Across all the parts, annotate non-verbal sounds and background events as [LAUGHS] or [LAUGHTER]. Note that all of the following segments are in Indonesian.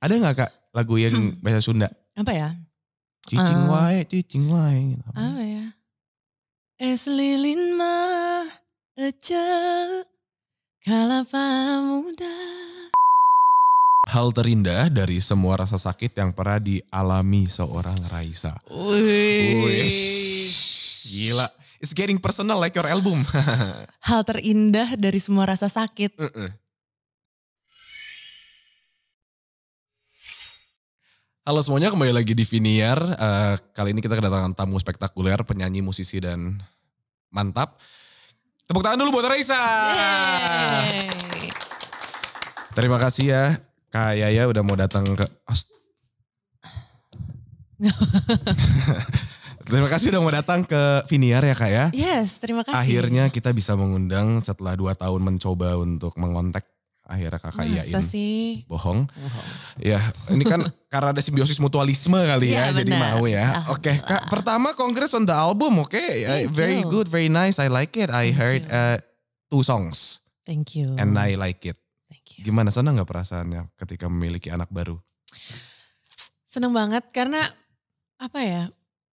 Ada nggak kak lagu yang bahasa Sunda? Apa ya? Cicing Eh. wae, cicing wae. gitu. Apa ya? Es lilin mah ece kalapa muda. Hal terindah dari semua rasa sakit yang pernah dialami seorang Raisa. Wih. Gila. It's getting personal like your album. [LAUGHS] Hal terindah dari semua rasa sakit. Mm-mm. Halo semuanya, kembali lagi di Viniar. Eh, kali ini kita kedatangan tamu spektakuler, penyanyi, musisi, dan mantap. Tepuk tangan dulu buat Raisa. Yeay. Terima kasih ya Kak Yaya udah mau datang ke... [LAUGHS] Terima kasih udah mau datang ke Viniar ya Kak ya. Yes, terima kasih. Akhirnya kita bisa mengundang setelah dua tahun mencoba untuk mengontak akhirnya kakak Masa Iyain. sih? Bohong. Ya ini kan karena ada simbiosis mutualisme kali ya, Iya, jadi mau ya. Oke kak, pertama congrats on the album, oke. Thank Very you. good, very nice, I like it. I Thank heard you. uh, two songs Thank you. and I like it. Thank you. Gimana senang nggak perasaannya ketika memiliki anak baru? Seneng banget karena apa ya?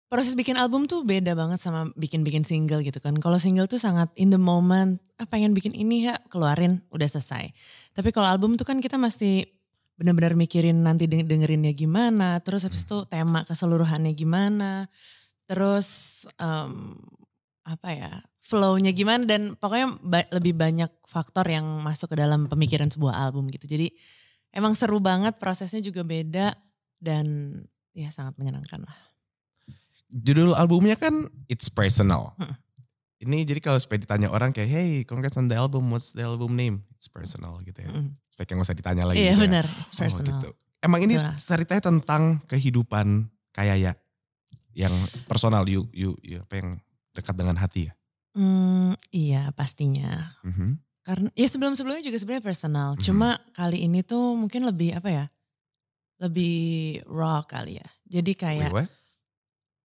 Proses bikin album tuh beda banget sama bikin-bikin single gitu kan. Kalau single tuh sangat in the moment, ah pengen bikin ini ya keluarin udah selesai. Tapi kalau album tuh kan kita mesti benar-benar mikirin nanti deng- dengerinnya gimana, terus habis itu tema keseluruhannya gimana, terus em, apa ya flow-nya gimana dan pokoknya ba- lebih banyak faktor yang masuk ke dalam pemikiran sebuah album gitu. Jadi emang seru banget prosesnya juga beda dan ya sangat menyenangkan lah. Judul albumnya kan It's Personal. Mm. Ini jadi kalau supaya ditanya orang kayak, hey congrats on the album, what's the album name? It's Personal gitu ya. Mm. Supaya kayak nggak usah ditanya lagi. Iya gitu ya. benar, it's Oh, personal. gitu. Emang ini Betul. ceritanya tentang kehidupan kayak ya yang personal you, you, you apa yang dekat dengan hati ya. Hmm, iya pastinya. Mhm. Karena ya sebelum-sebelumnya juga sebenarnya personal. Mhm. Cuma kali ini tuh mungkin lebih apa ya? Lebih raw kali ya. Jadi kayak Wait, what?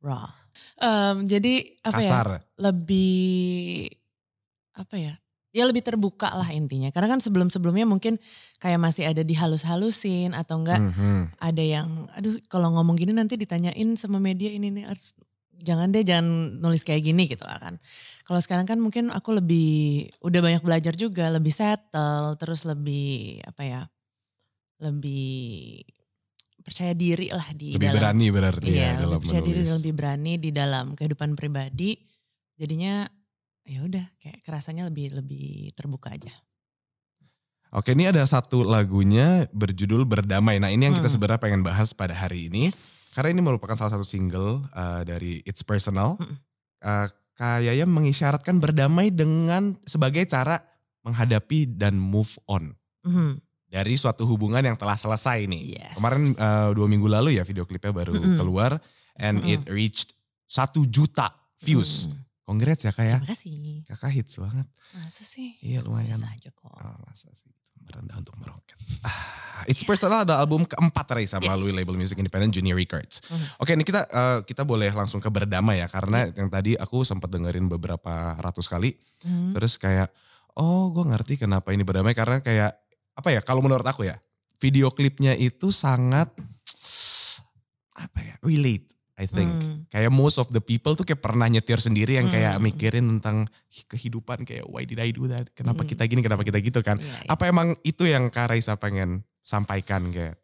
Raw. Em, jadi apa ya? Kasar. lebih apa ya? Ya lebih terbuka lah intinya. Karena kan sebelum-sebelumnya mungkin kayak masih ada dihalus-halusin atau enggak Mhm. ada yang aduh kalau ngomong gini nanti ditanyain sama media ini nih harus jangan deh jangan nulis kayak gini gitu lah kan. Kalau sekarang kan mungkin aku lebih udah banyak belajar juga, lebih settle, terus lebih apa ya? Lebih percaya diri lah di Lebih dalam berani berarti Iya, ya dalam lebih percaya diri menulis. dan lebih berani di dalam kehidupan pribadi. Jadinya ya udah kayak kerasanya lebih lebih terbuka aja. Oke ini ada satu lagunya berjudul Berdamai. Nah ini yang kita Hmm. sebenarnya pengen bahas pada hari ini. Yes. Karena ini merupakan salah satu single uh, dari It's Personal. Mm-mm. Uh, Kak Yaya mengisyaratkan berdamai dengan sebagai cara menghadapi dan move on. Mhm. Dari suatu hubungan yang telah selesai nih. Yes. Kemarin uh, dua minggu lalu ya video klipnya baru Mm-mm. keluar. And Mm-mm. it reached satu juta views. Mhm. Congrats ya kak ya. Terima kasih. Kakak hits banget. Masa sih? Iya lumayan. Biasa aja kok. Oh, masa sih merendah untuk meroket. Ah, It's Personal ada album keempat Raisa Yes. melalui label music independent Junior Records. Mhm. Oke ini kita eh, kita boleh langsung ke berdamai ya karena yang tadi aku sempat dengerin beberapa ratus kali Mhm. terus kayak oh gue ngerti kenapa ini berdamai karena kayak apa ya kalau menurut aku ya video klipnya itu sangat apa ya relate I think. Hmm. Kayak most of the people tuh kayak pernah nyetir sendiri yang kayak Hmm. mikirin tentang kehidupan kayak why did I do that? Kenapa Hmm. kita gini, kenapa kita gitu kan? Iya, iya. Apa emang itu yang Kak Raisa pengen sampaikan kayak?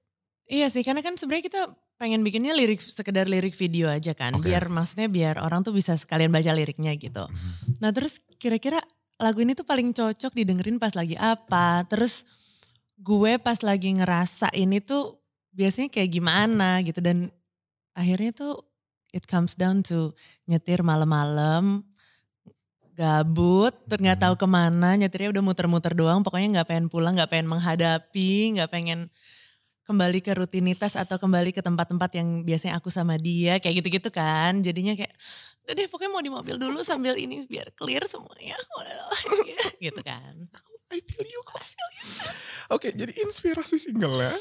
Iya sih, karena kan sebenarnya kita pengen bikinnya lirik sekedar lirik video aja kan, Oke. biar maksudnya biar orang tuh bisa sekalian baca liriknya gitu. Nah terus kira-kira lagu ini tuh paling cocok didengerin pas lagi apa? Terus gue pas lagi ngerasa ini tuh biasanya kayak gimana gitu. Dan akhirnya tuh it comes down to nyetir malam-malam gabut, terus nggak tahu ke mana, nyetirnya udah muter-muter doang, pokoknya nggak pengen pulang, nggak pengen menghadapi, nggak pengen kembali ke rutinitas atau kembali ke tempat-tempat yang biasanya aku sama dia kayak gitu-gitu kan. Jadinya kayak udah deh pokoknya mau di mobil dulu sambil ini biar clear semuanya. [LAUGHS] Gitu kan. I feel you Oke, jadi inspirasi single ya.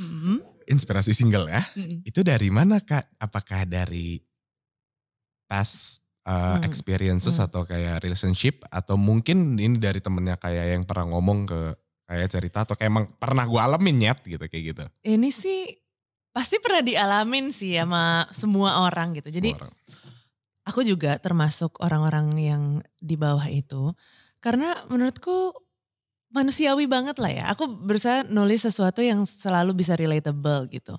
Hmm. Inspirasi single ya. Mm-mm. Itu dari mana Kak? Apakah dari past uh, Hmm. experiences Hmm. atau kayak relationship atau mungkin ini dari temennya kayak yang pernah ngomong ke Kayak cerita atau kayak emang pernah gue alamin nyet gitu kayak gitu. Ini sih pasti pernah dialamin sih sama semua orang gitu. Jadi orang. aku juga termasuk orang-orang yang di bawah itu. Karena menurutku manusiawi banget lah ya. Aku berusaha nulis sesuatu yang selalu bisa relatable gitu.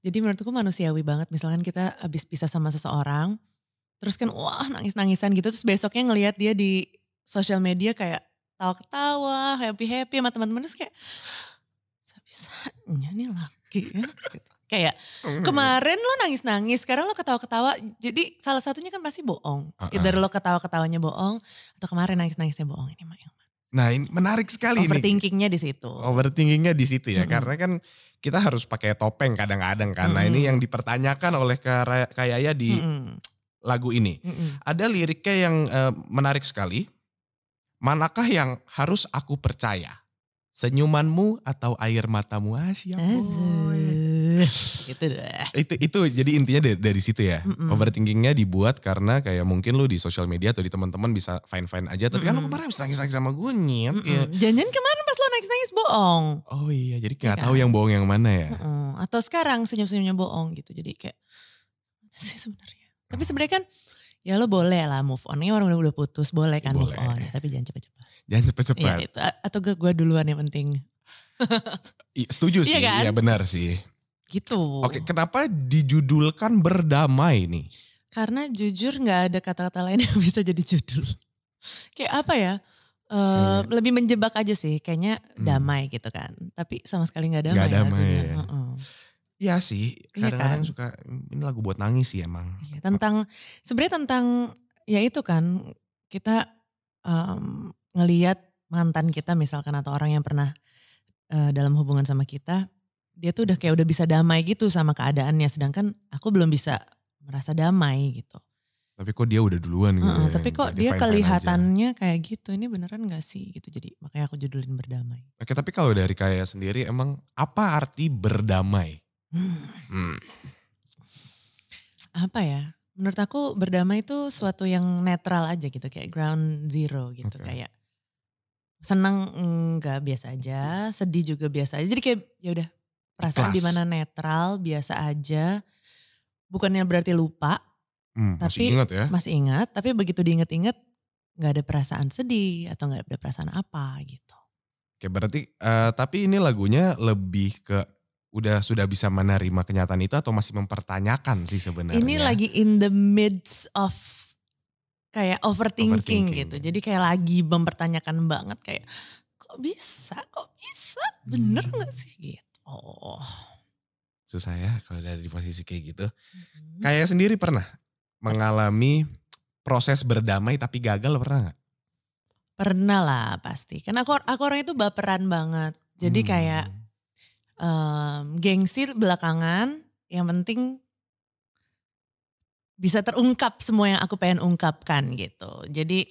Jadi menurutku manusiawi banget. Misalkan kita habis pisah sama seseorang. Terus kan wah nangis-nangisan gitu. Terus besoknya ngelihat dia di sosial media kayak tawa-ketawa, happy-happy sama teman-teman. Terus kayak bisa-bisanya nih laki ya. Gitu. Kayak Kemarin lo nangis-nangis, sekarang lo ketawa-ketawa. Jadi salah satunya kan pasti bohong. Uh-uh. Either lo ketawa-ketawanya bohong, atau kemarin nangis-nangisnya bohong. Ini mah yang Nah ini menarik sekali overthinkingnya di situ. Overthinkingnya di situ ya. Mm-mm. Karena kan kita harus pakai topeng kadang-kadang kan. Nah ini yang dipertanyakan oleh Kara- Kak Yaya di Mm-mm. lagu ini. Mm-mm. Ada liriknya yang eh, menarik sekali. Manakah yang harus aku percaya? Senyumanmu atau air matamu? Ah siap Gitu deh. Itu itu jadi intinya dari, dari situ ya. Mm-mm. Overthinkingnya dibuat karena kayak mungkin lu di sosial media atau di teman-teman bisa fine-fine aja. Tapi kan lu Mm-mm. kemarin habis nangis-nangis sama gue nyet. Kayak, Mm-mm. Jangan kemarin pas lo nangis-nangis bohong. oh iya jadi Iya nggak tahu kan? yang bohong yang mana ya. Mm-mm. Atau sekarang senyum-senyumnya bohong gitu. Jadi kayak, [LAUGHS] sih sebenarnya. Tapi sebenarnya kan, ya lo boleh lah move on. Ini orang udah, udah putus, boleh kan move Boleh. on. Tapi jangan cepet-cepet. Jangan Iya cepet-cepet. itu. A- Atau gue, duluan yang penting. [LAUGHS] Setuju Iya sih, kan? iya benar sih. Gitu. Oke, kenapa dijudulkan berdamai nih? Karena jujur nggak ada kata-kata lain [LAUGHS] yang bisa jadi judul. Kayak apa ya? eh, Kayak- lebih menjebak aja sih. Kayaknya Hmm. damai gitu kan. Tapi sama sekali nggak damai. Nggak damai lagunya. ya. Heeh. Iya sih, Iya kadang-kadang kan? suka ini lagu buat nangis sih emang. Iya, tentang sebenarnya tentang ya itu kan kita em, ngeliat mantan kita misalkan atau orang yang pernah eh, dalam hubungan sama kita, dia tuh udah kayak udah bisa damai gitu sama keadaannya, sedangkan aku belum bisa merasa damai gitu. Tapi kok dia udah duluan gitu. Heeh, ya, tapi kok kayak dia fine-fine aja. kelihatannya kayak gitu, ini beneran gak sih gitu. Jadi makanya aku judulin berdamai. Oke, tapi kalau dari Kaya sendiri emang apa arti berdamai? Hmm, Hmm. apa ya? Menurut aku berdamai itu suatu yang netral aja gitu, kayak ground zero gitu. Oke. Kayak senang enggak biasa aja, sedih juga biasa aja. Jadi kayak ya udah perasaan di mana netral, biasa aja. Bukannya berarti lupa, Hmm, masih Tapi- ingat ya? masih ingat, tapi begitu diinget-inget nggak ada perasaan sedih atau nggak ada perasaan apa gitu. Oke, berarti eh, tapi ini lagunya lebih ke udah sudah bisa menerima kenyataan itu atau masih mempertanyakan sih sebenarnya? Ini lagi in the midst of kayak overthinking, Overthinking. gitu. Jadi kayak lagi mempertanyakan banget kayak kok bisa, kok bisa, bener Hmm. nggak sih gitu. Oh. susah ya kalau ada di posisi kayak gitu. Mhm. Kayak sendiri pernah mengalami proses berdamai tapi gagal pernah nggak? Pernah lah pasti. Karena aku, aku orang itu baperan banget. Jadi Hmm. kayak em, gengsi belakangan, yang penting bisa terungkap semua yang aku pengen ungkapkan gitu. Jadi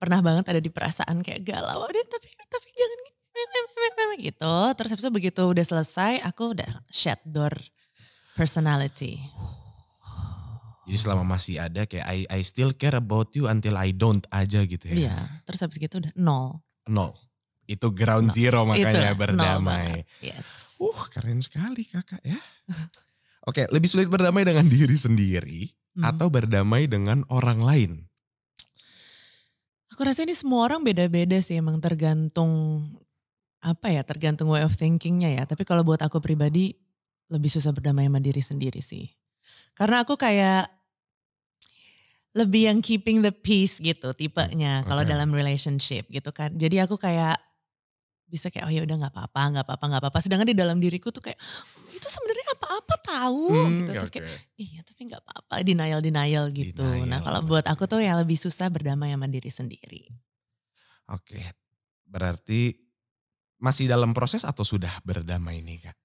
pernah banget ada di perasaan kayak galau deh tapi tapi jangan gitu. Terus habis itu begitu udah selesai aku udah shut door personality. Jadi selama masih ada kayak I, I still care about you until I don't aja gitu ya. Iya, terus habis gitu udah nol. Nol. Itu ground Nol. zero makanya Itu, berdamai. Yes. Uh keren sekali kakak ya. Oke lebih sulit berdamai dengan diri sendiri Hmm. atau berdamai dengan orang lain. Aku rasa ini semua orang beda-beda sih emang tergantung apa ya tergantung way of thinkingnya ya. Tapi kalau buat aku pribadi lebih susah berdamai sama diri sendiri sih. Karena aku kayak lebih yang keeping the peace gitu tipenya kalau Oke. dalam relationship gitu kan. Jadi aku kayak bisa kayak oh ya udah nggak apa-apa nggak apa-apa nggak apa-apa. Sedangkan di dalam diriku tuh kayak itu sebenarnya apa-apa tahu Hmm, gitu. Terus oke. kayak iya tapi nggak apa-apa denial denial gitu. Denial, nah kalau buat aku tuh yang lebih susah berdamai sama diri sendiri. Oke berarti masih dalam proses atau sudah berdamai nih kak?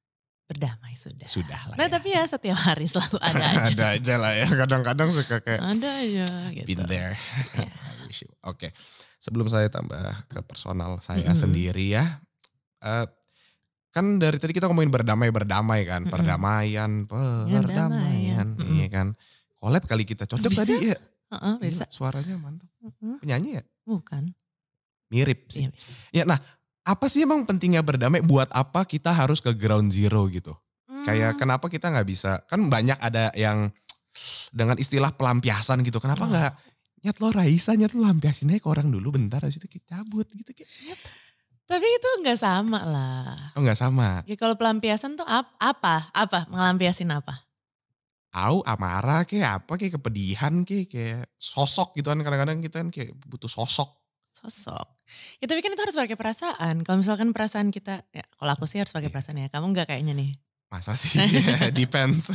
Berdamai sudah. Sudah lah Nah ya. tapi ya setiap hari selalu [LAUGHS] ada aja. ada aja lah ya kadang-kadang suka kayak ada aja gitu. been there. [LAUGHS] You- Oke, sebelum saya tambah ke personal saya Mm-mm. sendiri ya, eh, kan dari tadi kita ngomongin berdamai berdamai kan, Mm-mm. perdamaian, Perdamaian. perdamaian, Mm-mm. iya kan. Collab kali kita cocok Bisa. tadi ya. Heeh, bisa. Suaranya mantap. Heeh, Penyanyi ya? Bukan. Mirip sih. Iya. Ya nah, apa sih emang pentingnya berdamai? Buat apa kita harus ke ground zero gitu? Kayak Hmm, kenapa kita nggak bisa? Kan banyak ada yang dengan istilah pelampiasan gitu. Kenapa Oh. nggak nyat lo Raisa, nyat lo lampiasin aja ke orang dulu bentar habis itu kita cabut gitu. Kayak, nyat. Tapi itu nggak sama lah. Oh nggak sama. Ya kalau pelampiasan tuh ap- apa? Apa? Ngelampiasin apa? Au amarah kayak apa kayak kepedihan kayak kayak sosok gitu kan kadang-kadang kita kan kayak butuh sosok. Sosok. Ya tapi kan itu harus pakai perasaan. Kalau misalkan perasaan kita, ya kalau aku sih harus pakai perasaan ya. Kamu nggak kayaknya nih. Masa sih? [LAUGHS] Depends.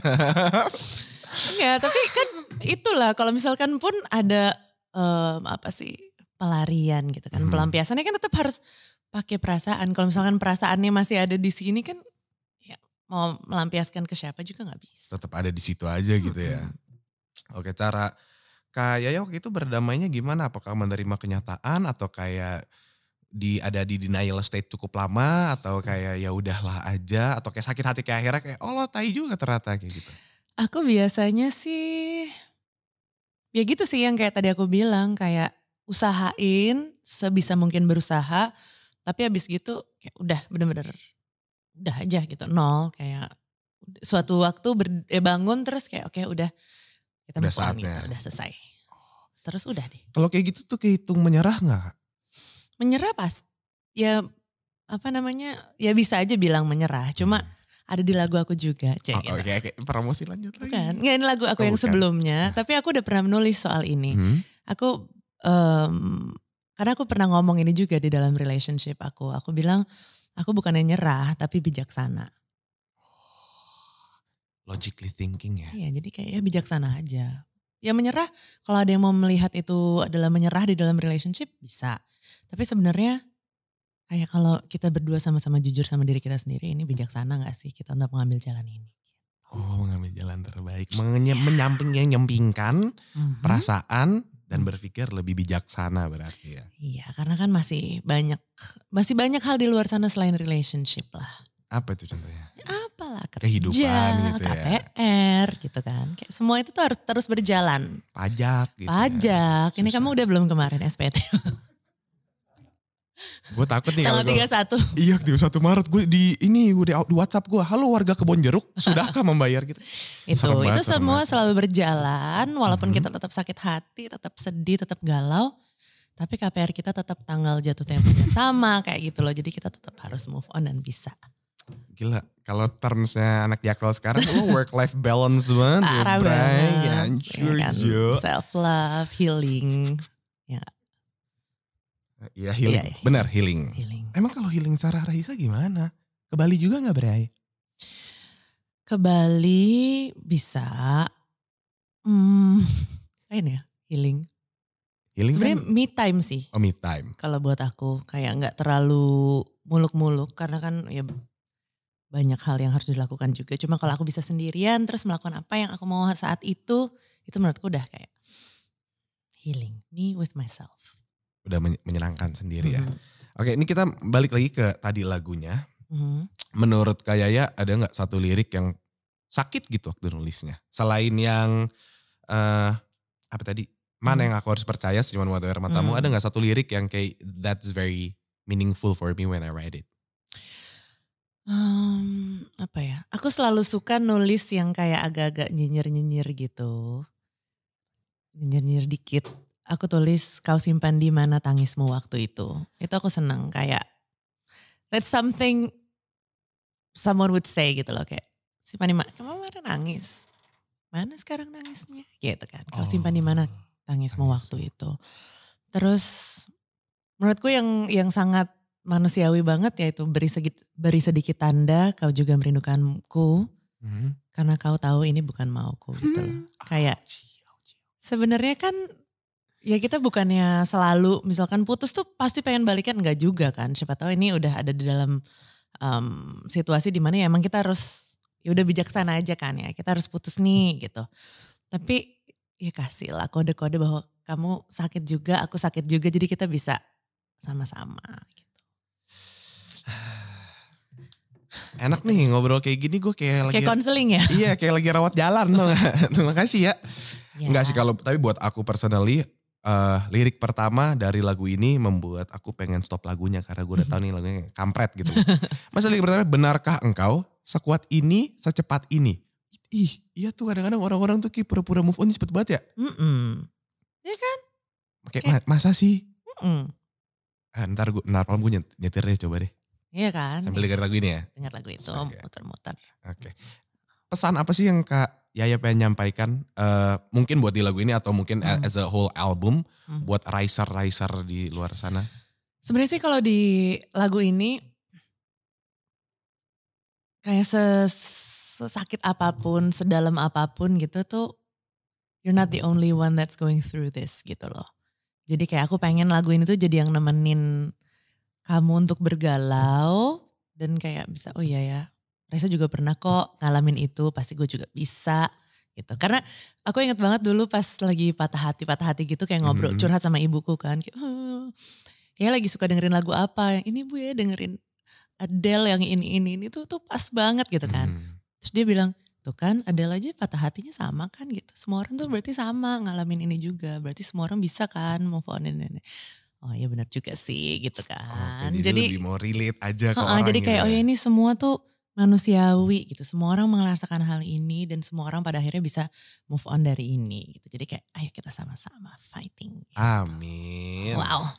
[LAUGHS] Enggak, tapi kan itulah kalau misalkan pun ada em, apa sih pelarian gitu kan. Mhm. Pelampiasannya kan tetap harus pakai perasaan. Kalau misalkan perasaannya masih ada di sini kan ya mau melampiaskan ke siapa juga nggak bisa. Tetap ada di situ aja gitu ya. Oke cara kayak waktu itu berdamainya gimana? Apakah menerima kenyataan atau kayak di ada di denial state cukup lama atau kayak ya udahlah aja atau kayak sakit hati kayak akhirnya kayak oh lo tai juga ternyata kayak gitu. Aku biasanya sih ya gitu sih yang kayak tadi aku bilang kayak usahain sebisa mungkin berusaha tapi habis gitu kayak udah bener-bener udah aja gitu nol kayak suatu waktu ber, eh, bangun terus kayak oke udah kita Udah on saatnya. gitu, udah selesai. Terus udah deh. Kalau kayak gitu tuh kehitung menyerah nggak? Menyerah pas ya apa namanya ya bisa aja bilang menyerah cuma ada di lagu aku juga cek Oh, gitu. Oke oke promosi lanjut lagi. Bukan, nggak ini lagu aku Oh, yang bukan. sebelumnya, tapi aku udah pernah menulis soal ini. Hmm? Aku em, karena aku pernah ngomong ini juga di dalam relationship aku. Aku bilang aku bukannya nyerah tapi bijaksana. Logically thinking ya. Iya, jadi kayak ya bijaksana aja. Ya menyerah kalau ada yang mau melihat itu adalah menyerah di dalam relationship bisa. Tapi sebenarnya kayak kalau kita berdua sama-sama jujur sama diri kita sendiri ini bijaksana gak sih kita untuk mengambil jalan ini? Oh mengambil jalan terbaik. Menye- menyamping yang nyempingkan Mhm. perasaan dan berpikir lebih bijaksana berarti ya. Iya, karena kan masih banyak masih banyak hal di luar sana selain relationship lah. Apa itu contohnya? Apalah kerja, Kehidupan gitu ya. KPR gitu kan. Kayak semua itu tuh harus terus berjalan. Pajak gitu Pajak. ya. Ini kamu udah belum kemarin SPT? [LAUGHS] Gue takut nih Tanggal gua- 31. Iya 31 Maret gue di ini gue di, di WhatsApp gue. Halo warga kebon jeruk, sudahkah membayar gitu? [LAUGHS] Itu Serem itu banget, semua banget. selalu berjalan walaupun Mhm. kita tetap sakit hati, tetap sedih, tetap galau. Tapi KPR kita tetap tanggal jatuh temponya sama kayak gitu loh. Jadi kita tetap harus move on dan bisa. Gila, kalau termsnya anak jakal sekarang lo work life balance banget. ya, Parah Bray. banget. Hancur, ya kan? Jo. Self love, healing, Iya healing, Iya, iya. benar healing. healing. Emang kalau healing cara Raisa gimana? Ke Bali juga gak Bray? Ke Bali bisa. Hmm, lain ya, healing. Healing Sebenarnya kan me time sih. oh, me time. Kalau buat aku kayak nggak terlalu muluk-muluk karena kan ya banyak hal yang harus dilakukan juga. Cuma kalau aku bisa sendirian terus melakukan apa yang aku mau saat itu, itu menurutku udah kayak healing me with myself. Udah men- menyenangkan sendiri ya. Mhm. Oke ini kita balik lagi ke tadi lagunya. Mhm. Menurut Kak Yaya ada nggak satu lirik yang sakit gitu waktu nulisnya? Selain yang eh apa tadi? Mana Hmm. yang aku harus percaya cuma mata air matamu? Hmm. Ada nggak satu lirik yang kayak that's very meaningful for me when I write it? Em, apa ya? Aku selalu suka nulis yang kayak agak-agak nyinyir-nyinyir gitu. Nyinyir-nyinyir dikit. Aku tulis kau simpan di mana tangismu waktu itu. Itu aku seneng kayak that's something someone would say gitu loh kayak simpan di mana? Kamu kemarin nangis. Mana sekarang nangisnya? Gitu kan. Kau simpan di mana tangismu tangis. waktu itu. Terus menurutku yang yang sangat manusiawi banget yaitu beri sedikit, beri sedikit tanda kau juga merindukanku Hmm. karena kau tahu ini bukan mauku gitu loh. Kayak sebenarnya kan ya kita bukannya selalu misalkan putus tuh pasti pengen balikan enggak juga kan. Siapa tahu ini udah ada di dalam em, situasi di mana ya emang kita harus ya udah bijaksana aja kan ya. Kita harus putus nih gitu. Tapi ya kasih lah kode-kode bahwa kamu sakit juga, aku sakit juga jadi kita bisa sama-sama. Enak nih ngobrol kayak gini gue kayak lagi Kayak konseling ya. iya kayak lagi rawat jalan tuh. [LAUGHS] Terima kasih ya. Ya. Enggak sih kalau tapi buat aku personally eh, lirik pertama dari lagu ini membuat aku pengen stop lagunya karena gue udah tahu nih lagunya kampret gitu. [LAUGHS] Masa lirik pertama, benarkah engkau sekuat ini, secepat ini? Ih, iya tuh kadang-kadang orang-orang tuh kayak pura-pura move on cepet banget ya. Mm-mm. Ya kan? Kayak ma- masa sih? Mm-mm. Ah, ntar gue, ntar malam gue nyet- nyetir deh coba deh. Iya kan? Sambil dengar lagu ini ya. Dengar lagu itu Oke. muter-muter. Oke. Pesan apa sih yang Kak Yaya pengen nyampaikan? Eh, mungkin buat di lagu ini atau mungkin Hmm. as a whole album Hmm. buat riser-riser di luar sana. Sebenarnya sih kalau di lagu ini kayak ses- sesakit apa pun, sedalam apa pun gitu tuh you're not the only one that's going through this gitu loh. Jadi kayak aku pengen lagu ini tuh jadi yang nemenin kamu untuk bergalau dan kayak bisa oh iya ya Raisa juga pernah kok ngalamin itu pasti gue juga bisa gitu. Karena aku inget banget dulu pas lagi patah hati patah hati gitu kayak ngobrol Mhm. curhat sama ibuku kan kayak "Huh, ya lagi suka dengerin lagu apa ini bu ya dengerin Adele yang ini ini ini tuh tuh pas banget gitu kan. Hmm. Terus dia bilang tuh kan Adele aja patah hatinya sama kan gitu. Semua orang tuh berarti sama ngalamin ini juga. Berarti semua orang bisa kan move on ini. ini. Oh iya benar juga sih gitu Oke, kan. jadi, jadi lebih mau relate aja ke Heeh, orang jadi gitu kayak oh ya. ya ini semua tuh manusiawi gitu. Semua orang merasakan hal ini dan semua orang pada akhirnya bisa move on dari ini gitu. Jadi kayak ayo kita sama-sama fighting. gitu. Amin. Wow.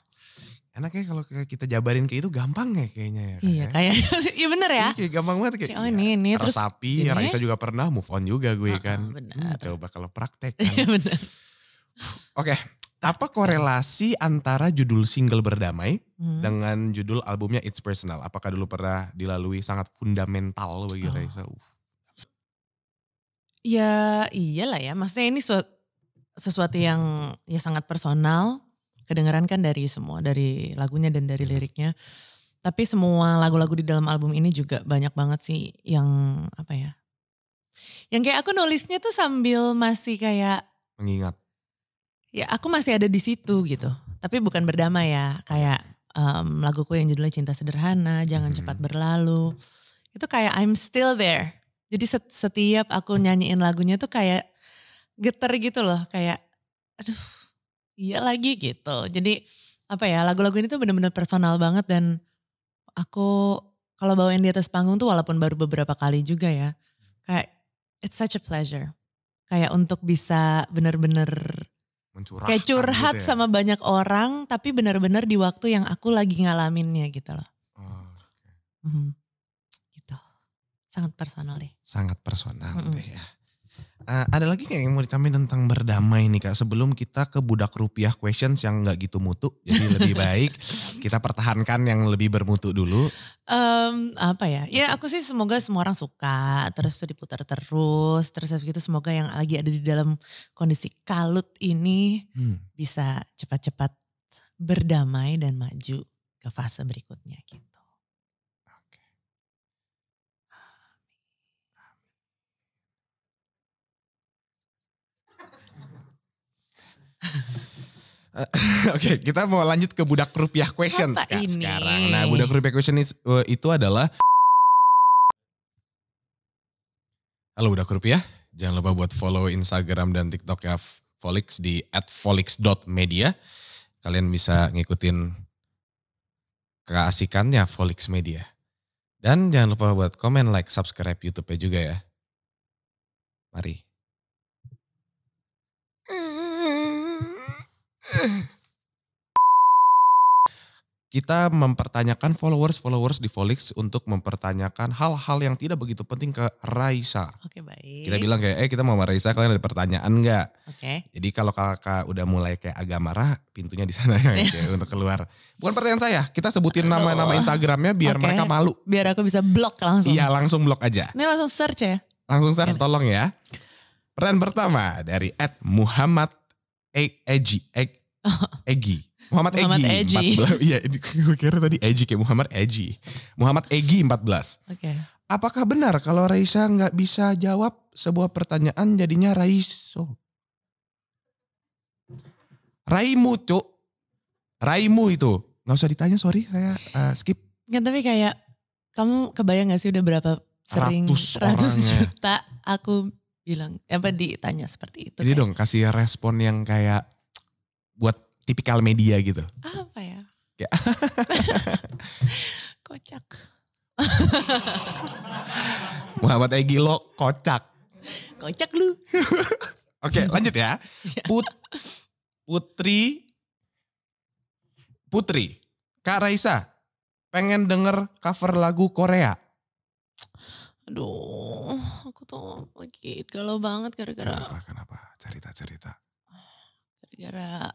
Enaknya kalau kita jabarin kayak itu gampang ya kayaknya ya. Iya ya. kayak [LAUGHS] iya bener ya. Iya, kayak gampang banget kayak. Oh iya, ini ini terus resapi, ini. Raisa juga pernah move on juga gue Heeh, kan. benar. Hmm, coba kalau praktek [LAUGHS] Iya kan. bener. Oke, apa korelasi antara judul single Berdamai Hmm. dengan judul albumnya It's Personal? Apakah dulu pernah dilalui sangat fundamental bagi Oh. Raisa? Uh, Ya iyalah ya, maksudnya ini suat- sesuatu yang ya sangat personal, kedengeran kan dari semua, dari lagunya dan dari liriknya. Tapi semua lagu-lagu di dalam album ini juga banyak banget sih yang apa ya, yang kayak aku nulisnya tuh sambil masih kayak, mengingat. Ya aku masih ada di situ gitu. Tapi bukan berdamai ya, kayak em, laguku yang judulnya Cinta Sederhana, Jangan Hmm. Cepat Berlalu. Itu kayak I'm still there. Jadi set- setiap aku nyanyiin lagunya tuh kayak geter gitu loh, kayak aduh iya lagi gitu. Jadi apa ya lagu-lagu ini tuh bener-bener personal banget dan aku kalau bawain di atas panggung tuh walaupun baru beberapa kali juga ya, kayak it's such a pleasure. Kayak untuk bisa bener-bener Mencurahkan kayak curhat gitu ya. sama banyak orang tapi bener-bener di waktu yang aku lagi ngalaminnya gitu loh. Oh, Mhm. Gitu. Sangat personal deh. sangat personal Mm-mm. deh ya. Eh, ada lagi nggak yang mau ditambahin tentang berdamai nih kak? Sebelum kita ke budak rupiah questions yang nggak gitu mutu, jadi lebih [LAUGHS] baik kita pertahankan yang lebih bermutu dulu. Em, apa ya? Ya aku sih semoga semua orang suka, terus diputar terus, terus habis gitu semoga yang lagi ada di dalam kondisi kalut ini Hmm. bisa cepat-cepat berdamai dan maju ke fase berikutnya gitu. [LAUGHS] Oke, kita mau lanjut ke budak rupiah Apa ini? sekarang. Nah, budak rupiah question is- eh, itu adalah Halo budak rupiah, jangan lupa buat follow Instagram dan TikTok ya Folix di @folix.media. Kalian bisa ngikutin keasikannya Folix Media. Dan jangan lupa buat komen, like, subscribe YouTube-nya juga ya. Mari. Kita mempertanyakan followers-followers di Folix untuk mempertanyakan hal-hal yang tidak begitu penting ke Raisa. Oke baik. Kita bilang kayak, eh kita mau sama Raisa, kalian ada pertanyaan nggak? Oke. Jadi kalau kakak udah mulai kayak agak marah, pintunya di sana [LAUGHS] ya kayak [LAUGHS] untuk keluar. Bukan pertanyaan saya, kita sebutin nama-nama Instagramnya biar Oke. mereka malu. Biar aku bisa blok langsung. Iya langsung blok aja. Ini langsung search ya. Langsung search tolong ya. Pertanyaan pertama dari Ed Muhammad E- Egi. Eg- [LAUGHS] Egi. Muhammad, Muhammad Egi. Egi. [LAUGHS] 14. Iya, gue kira tadi Egi kayak Muhammad Egi. Muhammad Egi 14. Oke. Apakah benar kalau Raisa nggak bisa jawab sebuah pertanyaan jadinya Raiso? Raimu, Cuk. Raimu itu. Nggak usah ditanya, sorry. Saya uh, skip. Kan tapi kayak kamu kebayang gak sih udah berapa sering Ratus ratus juta aku bilang apa ditanya seperti itu. Jadi kayak, dong kasih respon yang kayak buat tipikal media gitu. Apa ya? Ya. [LAUGHS] Kocak. [LAUGHS] Muhammad Egi lo kocak. Kocak lu. [LAUGHS] Oke lanjut ya. Put, Putri, Putri, Kak Raisa, pengen denger cover lagu Korea. Aduh, aku tuh lagi galau banget gara-gara Kenapa, kenapa? Cerita-cerita. gara-gara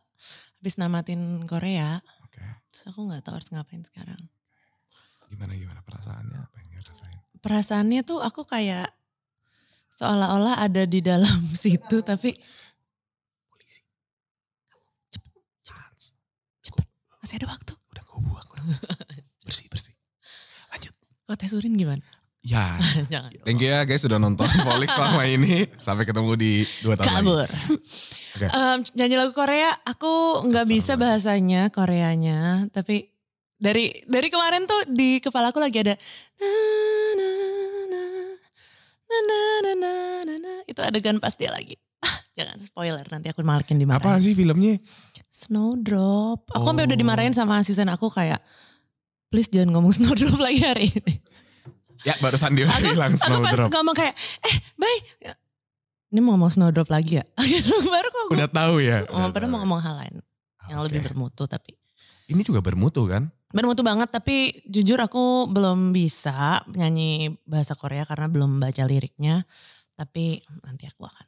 habis namatin Korea. Oke, Terus aku nggak tahu harus ngapain sekarang. gimana gimana perasaannya? Apa yang dirasain? Perasaannya tuh aku kayak seolah-olah ada di dalam [LAUGHS] situ tapi Polisi. cepet masih ada waktu. Udah gue buang, udah. [LAUGHS] bersih bersih. Lanjut. Kok tes urin gimana? Ya. [LAUGHS] Thank you ya guys sudah nonton [LAUGHS] Polik selama ini. Sampai ketemu di dua tahun Kabur. lagi. Okay. Um, nyanyi lagu Korea, aku nggak bisa bahasanya Koreanya, tapi dari dari kemarin tuh di kepala aku lagi ada na na na na na na na, na, na. itu adegan pas dia lagi. Ah, jangan spoiler nanti aku malakin di Apa sih filmnya? Snowdrop. Aku oh. udah dimarahin sama asisten aku kayak please jangan ngomong [LAUGHS] snowdrop lagi hari ini. Ya barusan dia Aku, bilang aku pas Snowdrop. ngomong kayak eh bye. Ini mau ngomong Snowdrop lagi ya? [LAUGHS] Baru kok Udah tahu ya? Udah padahal tahu mau ya. ngomong hal lain yang Oke. lebih bermutu tapi Ini juga bermutu kan? bermutu banget tapi jujur aku belum bisa nyanyi bahasa Korea karena belum baca liriknya tapi nanti aku akan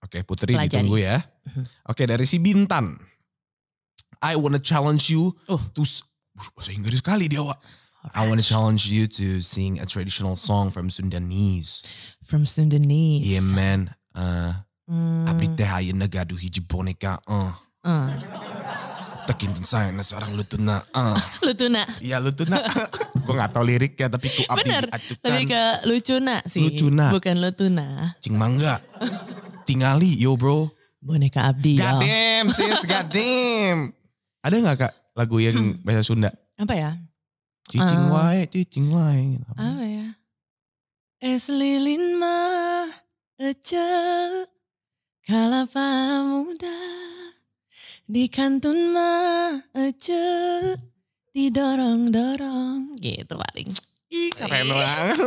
Oke Putri Pelajari. ditunggu ya. Mhm. Oke dari si Bintan. I wanna challenge you Uh. to... Bahasa Inggris kali dia Wak. I wanna Alright. challenge you to sing a traditional song from Sundanese. from Sundanese Yeah man. Uh, Hmm, Abdi teh hiji boneka. Uh. Tekin saya seorang lutuna. Uh. [LAUGHS] lu tuh nak Iya lutuna. [LAUGHS] Gue gak tau liriknya tapi ku abdi Bener, lebih ke lucuna sih Lucuna. bukan lutuna Cing mangga. Tingali yo bro. boneka Abdi God damn sis, god damn. Ada gak kak lagu yang bahasa Sunda? apa ya Cicing wae, cicing wae. apa ya es lilin mah ece kalapa muda di kantun mah ece didorong dorong gitu paling Ih keren banget.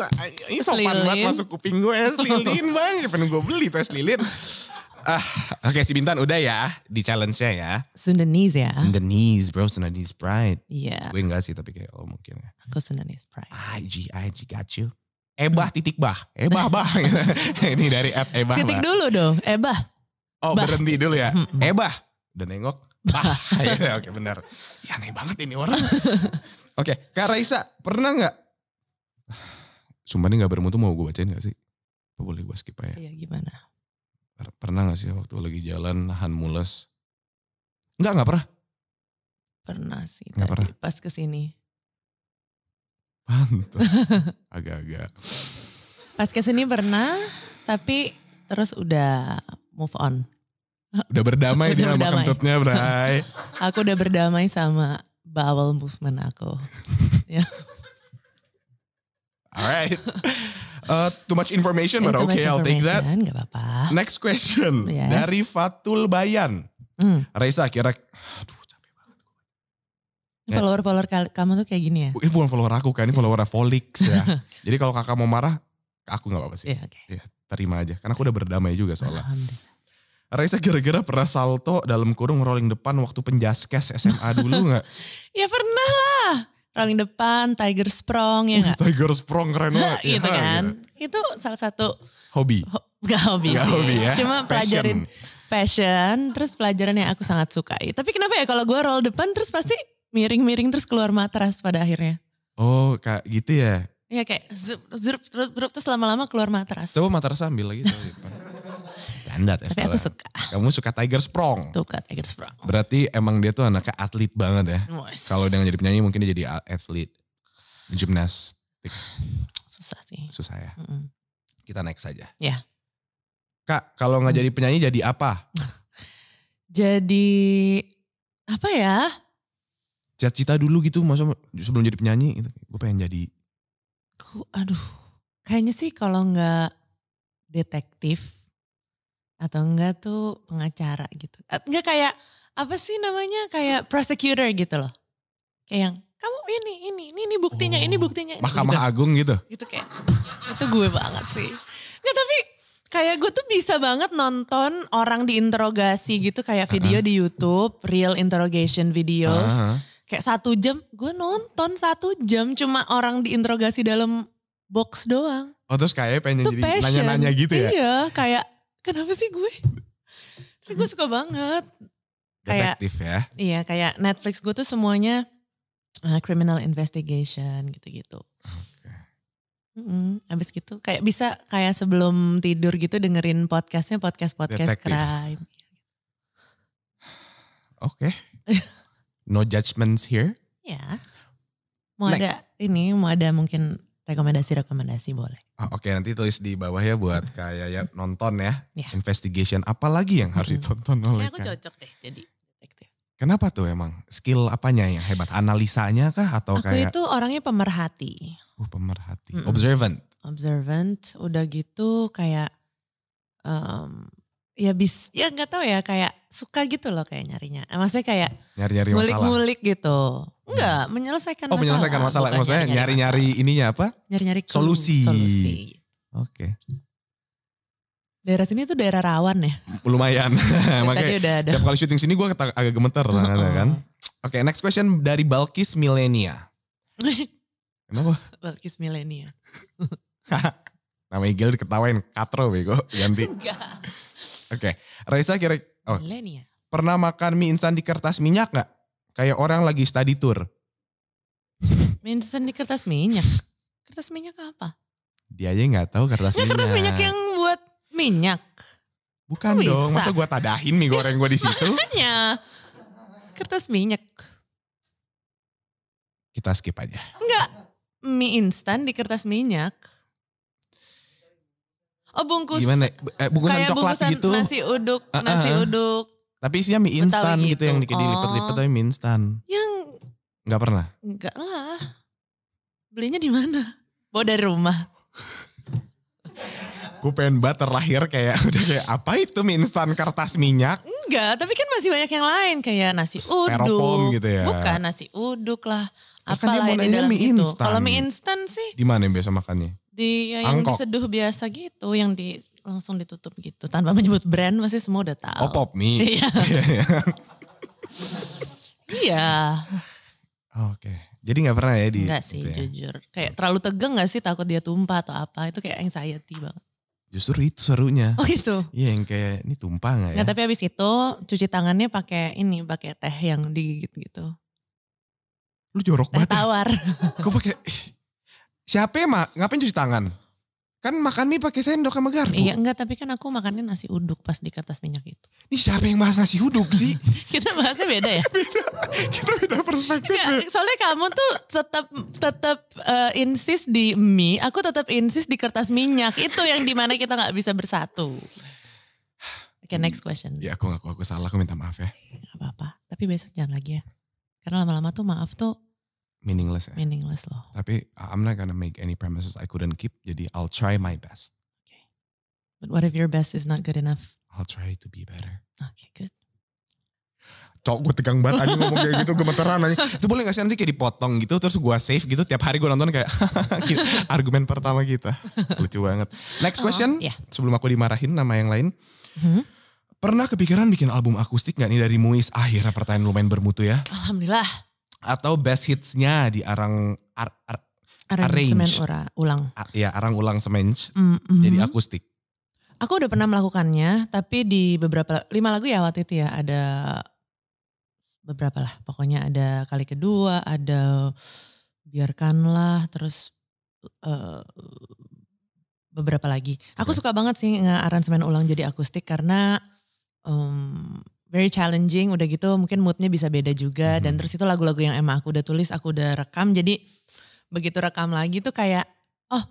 Ini sopan banget masuk kuping gue. Es lilin bang. Pengen gue beli tuh es lilin. [LAUGHS] Ah, Oke si Bintan udah ya di challenge-nya ya. Sundanese ya Sundanese bro, Sundanese pride. iya Gue enggak sih tapi kayak lo mungkin ya. aku Sundanese pride IG, IG got you. Ebah titik bah. Ebah bah. [LAUGHS] [LAUGHS] Ini dari at Ebah titik lah. dulu dong Ebah Oh Bah. berhenti dulu ya. Ebah. Udah nengok. Bah. [LAUGHS] Ya, Oke benar. Ya aneh banget ini orang. Oke Kak Raisa pernah nggak? [SIGHS] Sumpah ini gak bermutu mau gue bacain gak sih? Apa boleh gue skip aja? iya gimana Pernah gak sih waktu lagi jalan nahan mules? Enggak, enggak pernah. pernah sih Nggak tadi pernah. pas ke sini Pantes. [LAUGHS] Agak-agak. pas ke sini pernah tapi terus udah move on Udah berdamai [LAUGHS] Udah dia sama kentutnya, Bray. [LAUGHS] aku udah berdamai sama bowel movement aku Alright. [LAUGHS] Uh, too much information, but okay, I'll take that. information, Gak apa-apa. Next question. Yes. Dari Fatul Bayan. Hmm. Raisa kira, aduh capek banget. Ya. Follower-follower kamu tuh kayak gini ya? Ini bukan follower aku kan, ini follower Volix ya. [LAUGHS] Jadi kalau kakak mau marah, aku gak apa-apa sih. Iya, oke. Terima aja, karena aku udah berdamai juga soalnya. Raisa kira-kira pernah salto dalam kurung rolling depan waktu penjaskes SMA dulu gak? [LAUGHS] Ya pernah lah. Rolling depan, Tiger Sprong ya nggak? Tiger Sprong keren banget. [LAUGHS] gitu Ya, kan. gitu. Itu salah satu, Hobi. ho- gak hobi Gak sih. hobi ya. Cuma Passion. pelajarin passion, terus pelajaran yang aku sangat sukai. Tapi kenapa ya kalau gue roll depan terus pasti miring-miring terus keluar matras pada akhirnya. Oh kayak gitu ya. Ya kayak zup, zup, zup, zup, terus lama-lama keluar matras. Coba mata sambil lagi. [LAUGHS] tes Tapi aku suka. Kamu suka Tiger Sprong. Tuh kak Tiger Sprong. Berarti emang dia tuh anaknya atlet banget ya. Kalau dia jadi penyanyi mungkin dia jadi atlet. Gimnastik. Susah sih. Susah ya. Mm-mm. Kita next saja. Ya. Kak, kalau nggak jadi penyanyi jadi apa? [LAUGHS] Jadi apa ya? Cita-cita dulu gitu, masa sebelum jadi penyanyi gitu. Gue pengen jadi Ku, aduh, kayaknya sih kalau nggak detektif atau enggak tuh pengacara gitu. Enggak kayak apa sih namanya kayak prosecutor gitu loh. Kayak yang kamu ini ini ini ini buktinya ini Oh, buktinya. Mahkamah Agung gitu. gitu kayak itu gue banget sih nggak tapi kayak gue tuh bisa banget nonton orang diinterogasi gitu kayak video di YouTube real interrogation videos Ah, kayak satu jam gue nonton satu jam cuma orang diinterogasi dalam box doang Oh terus kayak pengen itu jadi nanya-nanya gitu ya? iya kayak kenapa sih gue tapi gue suka banget kayak Detektif ya. iya kayak Netflix gue tuh semuanya uh, criminal investigation gitu-gitu. Abis gitu kayak bisa kayak sebelum tidur gitu dengerin podcastnya podcast podcast Detektif. crime. Oke. No judgments here. Ya. Mau Next. ada ini mau ada mungkin rekomendasi-rekomendasi boleh. Oh, Oke nanti tulis di bawah ya buat kayak ya nonton ya. Ya. Investigation apa lagi yang harus Mm. ditonton oleh Kayak aku Kak? cocok deh jadi detektif. Kenapa tuh emang? Skill apanya yang hebat? Analisanya kah atau Aku kayak itu orangnya pemerhati, uh, pemerhati, Mm-mm. observant? observant, udah gitu kayak em, ya bis ya nggak tahu ya kayak suka gitu loh kayak nyarinya. Maksudnya kayak Nyari-nyari masalah. ngulik-ngulik gitu. Enggak, menyelesaikan Oh masalah. menyelesaikan masalah. bukan Maksudnya nyari-nyari ininya apa? nyari-nyari Solusi. solusi. Oke. Daerah sini tuh daerah rawan ya. Lumayan. [LAUGHS] Makanya udah ada. tiap kali syuting sini gue agak gemeter tangannya kan. Oke next question dari Balkis Milenia. Kenapa? [LAUGHS] Balkis milenia. [LAUGHS] Nama Igel diketawain katro bego ganti. Enggak. Oke, Raisa kira oh, Milenia. pernah makan mie instan di kertas minyak nggak? Kayak orang lagi study tour. Mie instan di kertas minyak. Kertas minyak apa? Dia aja nggak tahu kertas Enggak minyak. kertas minyak yang buat minyak. Bukan Kok dong, bisa? masa gua tadahin mie goreng gua di [LAUGHS] situ? Hanya kertas minyak. Kita skip aja. Enggak. Mie instan di kertas minyak. Oh bungkus. Gimana? Eh, bungkusan Kayak coklat bungkusan gitu. nasi uduk, Uh-uh. nasi uduk. Tapi isinya mie instan gitu, yang gitu. dilipet-lipet Oh. tapi mie instan. Yang Nggak pernah. enggak lah. Belinya di mana? Bawa dari rumah. Gue pengen banget terlahir kayak [LAUGHS] udah kayak apa itu mie instan kertas minyak? Enggak, tapi kan masih banyak yang lain kayak nasi Styrofoam uduk. gitu ya. Bukan nasi uduk lah. Ya Apa kan dia di dalam mie itu. instan. Kalau mie instan sih Di mana yang biasa makannya? di ya, yang Angkok. diseduh biasa gitu, yang di langsung ditutup gitu tanpa menyebut brand masih semua udah tahu. Oh pop mie. Iya. [LAUGHS] Iya, iya. Iya, Oke. Jadi nggak pernah ya di enggak sih itu ya? jujur. Kayak terlalu tegang gak sih takut dia tumpah atau apa. Itu kayak anxiety banget. Justru itu serunya. Oh gitu. Iya yang kayak ini tumpah nggak ya? Nggak, tapi habis itu cuci tangannya pakai ini, pakai teh yang digigit gitu. Lu jorok Teh banget. ya. tawar. Gue pakai siapa ya mak? Ngapain cuci tangan? Kan makan mie pakai sendok sama garpu. iya enggak, tapi kan aku makannya nasi uduk pas di kertas minyak itu. Ini siapa yang bahas nasi uduk sih? [LAUGHS] Kita bahasnya beda ya? [LAUGHS] Kita beda perspektif. Enggak, soalnya kamu tuh tetap tetap eh, insist di mie, aku tetap insist di kertas minyak. Itu yang di mana kita nggak bisa bersatu. Oke, next question. Ya aku ngaku aku salah, aku minta maaf ya. Gak apa-apa. Tapi besok jangan lagi ya. Karena lama-lama tuh maaf tuh Meaningless ya. meaningless loh. Tapi I'm not gonna make any promises I couldn't keep. Jadi I'll try my best. But what if your best is not good enough? I'll try to be better. Oke, good. Cok gue tegang banget aja ngomong kayak gitu gemeteran aja. Itu boleh gak sih nanti kayak dipotong gitu terus gue save gitu tiap hari gue nonton kayak [LAUGHS] gitu. argumen pertama kita. Lucu banget. Next question. Oh, iya. Sebelum aku dimarahin nama yang lain. Hmm? Pernah kepikiran bikin album akustik gak nih dari Muis? Akhirnya pertanyaan lumayan bermutu ya. Alhamdulillah. Atau best hitsnya di arang ar, ar- Arrange. ura, ulang. a- ya arang ulang semenj Mm, mhm. jadi akustik. Aku udah pernah melakukannya, tapi di beberapa lima lagu ya waktu itu ya ada beberapa lah. Pokoknya ada kali kedua, ada biarkanlah, terus eh, beberapa lagi. Aku Oke. suka banget sih nge-aransemen ulang jadi akustik karena em, very challenging. Udah gitu mungkin moodnya bisa beda juga. Dan Mhm. terus itu lagu-lagu yang emang aku udah tulis, aku udah rekam. Jadi begitu rekam lagi tuh kayak, oh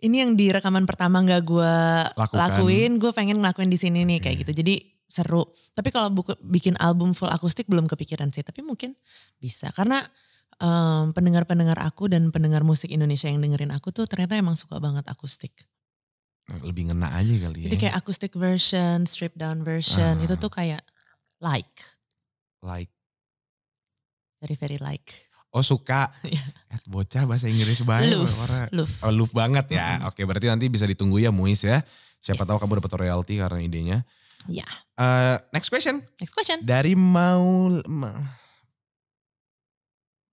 ini yang di rekaman pertama nggak gue lakuin, gue pengen ngelakuin di sini nih kayak Oke. gitu. Jadi seru. Tapi kalau buku, bikin album full akustik belum kepikiran sih. Tapi mungkin bisa karena em, pendengar-pendengar aku dan pendengar musik Indonesia yang dengerin aku tuh ternyata emang suka banget akustik. Lebih ngena aja kali ya. Jadi kayak akustik version, strip down version Ah. itu tuh kayak like. like. Very very like. Oh suka. [LAUGHS] Iya. Eh, bocah bahasa Inggris banget. Love, love. Oh, love banget ya. Mm-mm. Oke, berarti nanti bisa ditunggu ya Muis ya. Siapa Yes. tahu kamu dapat royalti karena idenya. Ya. Eh, next question Next question. dari Maul Ma-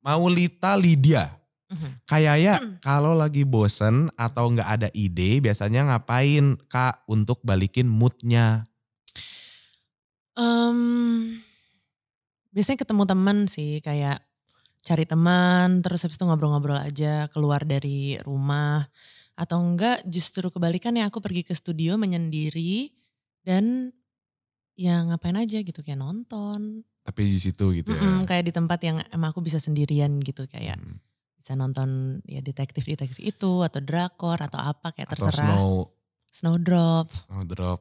Maulita Lydia. Mhm. Kayak ya Hmm. kalau lagi bosen atau nggak ada ide, biasanya ngapain kak untuk balikin moodnya? Em, biasanya ketemu teman sih kayak cari teman terus habis itu ngobrol-ngobrol aja keluar dari rumah atau enggak justru kebalikannya aku pergi ke studio menyendiri dan ya ngapain aja gitu kayak nonton Tapi di situ gitu ya. Mm-mm, kayak di tempat yang emang aku bisa sendirian gitu kayak Hmm. bisa nonton ya detektif detektif itu atau drakor atau apa kayak Atau terserah snow, snowdrop snow drop.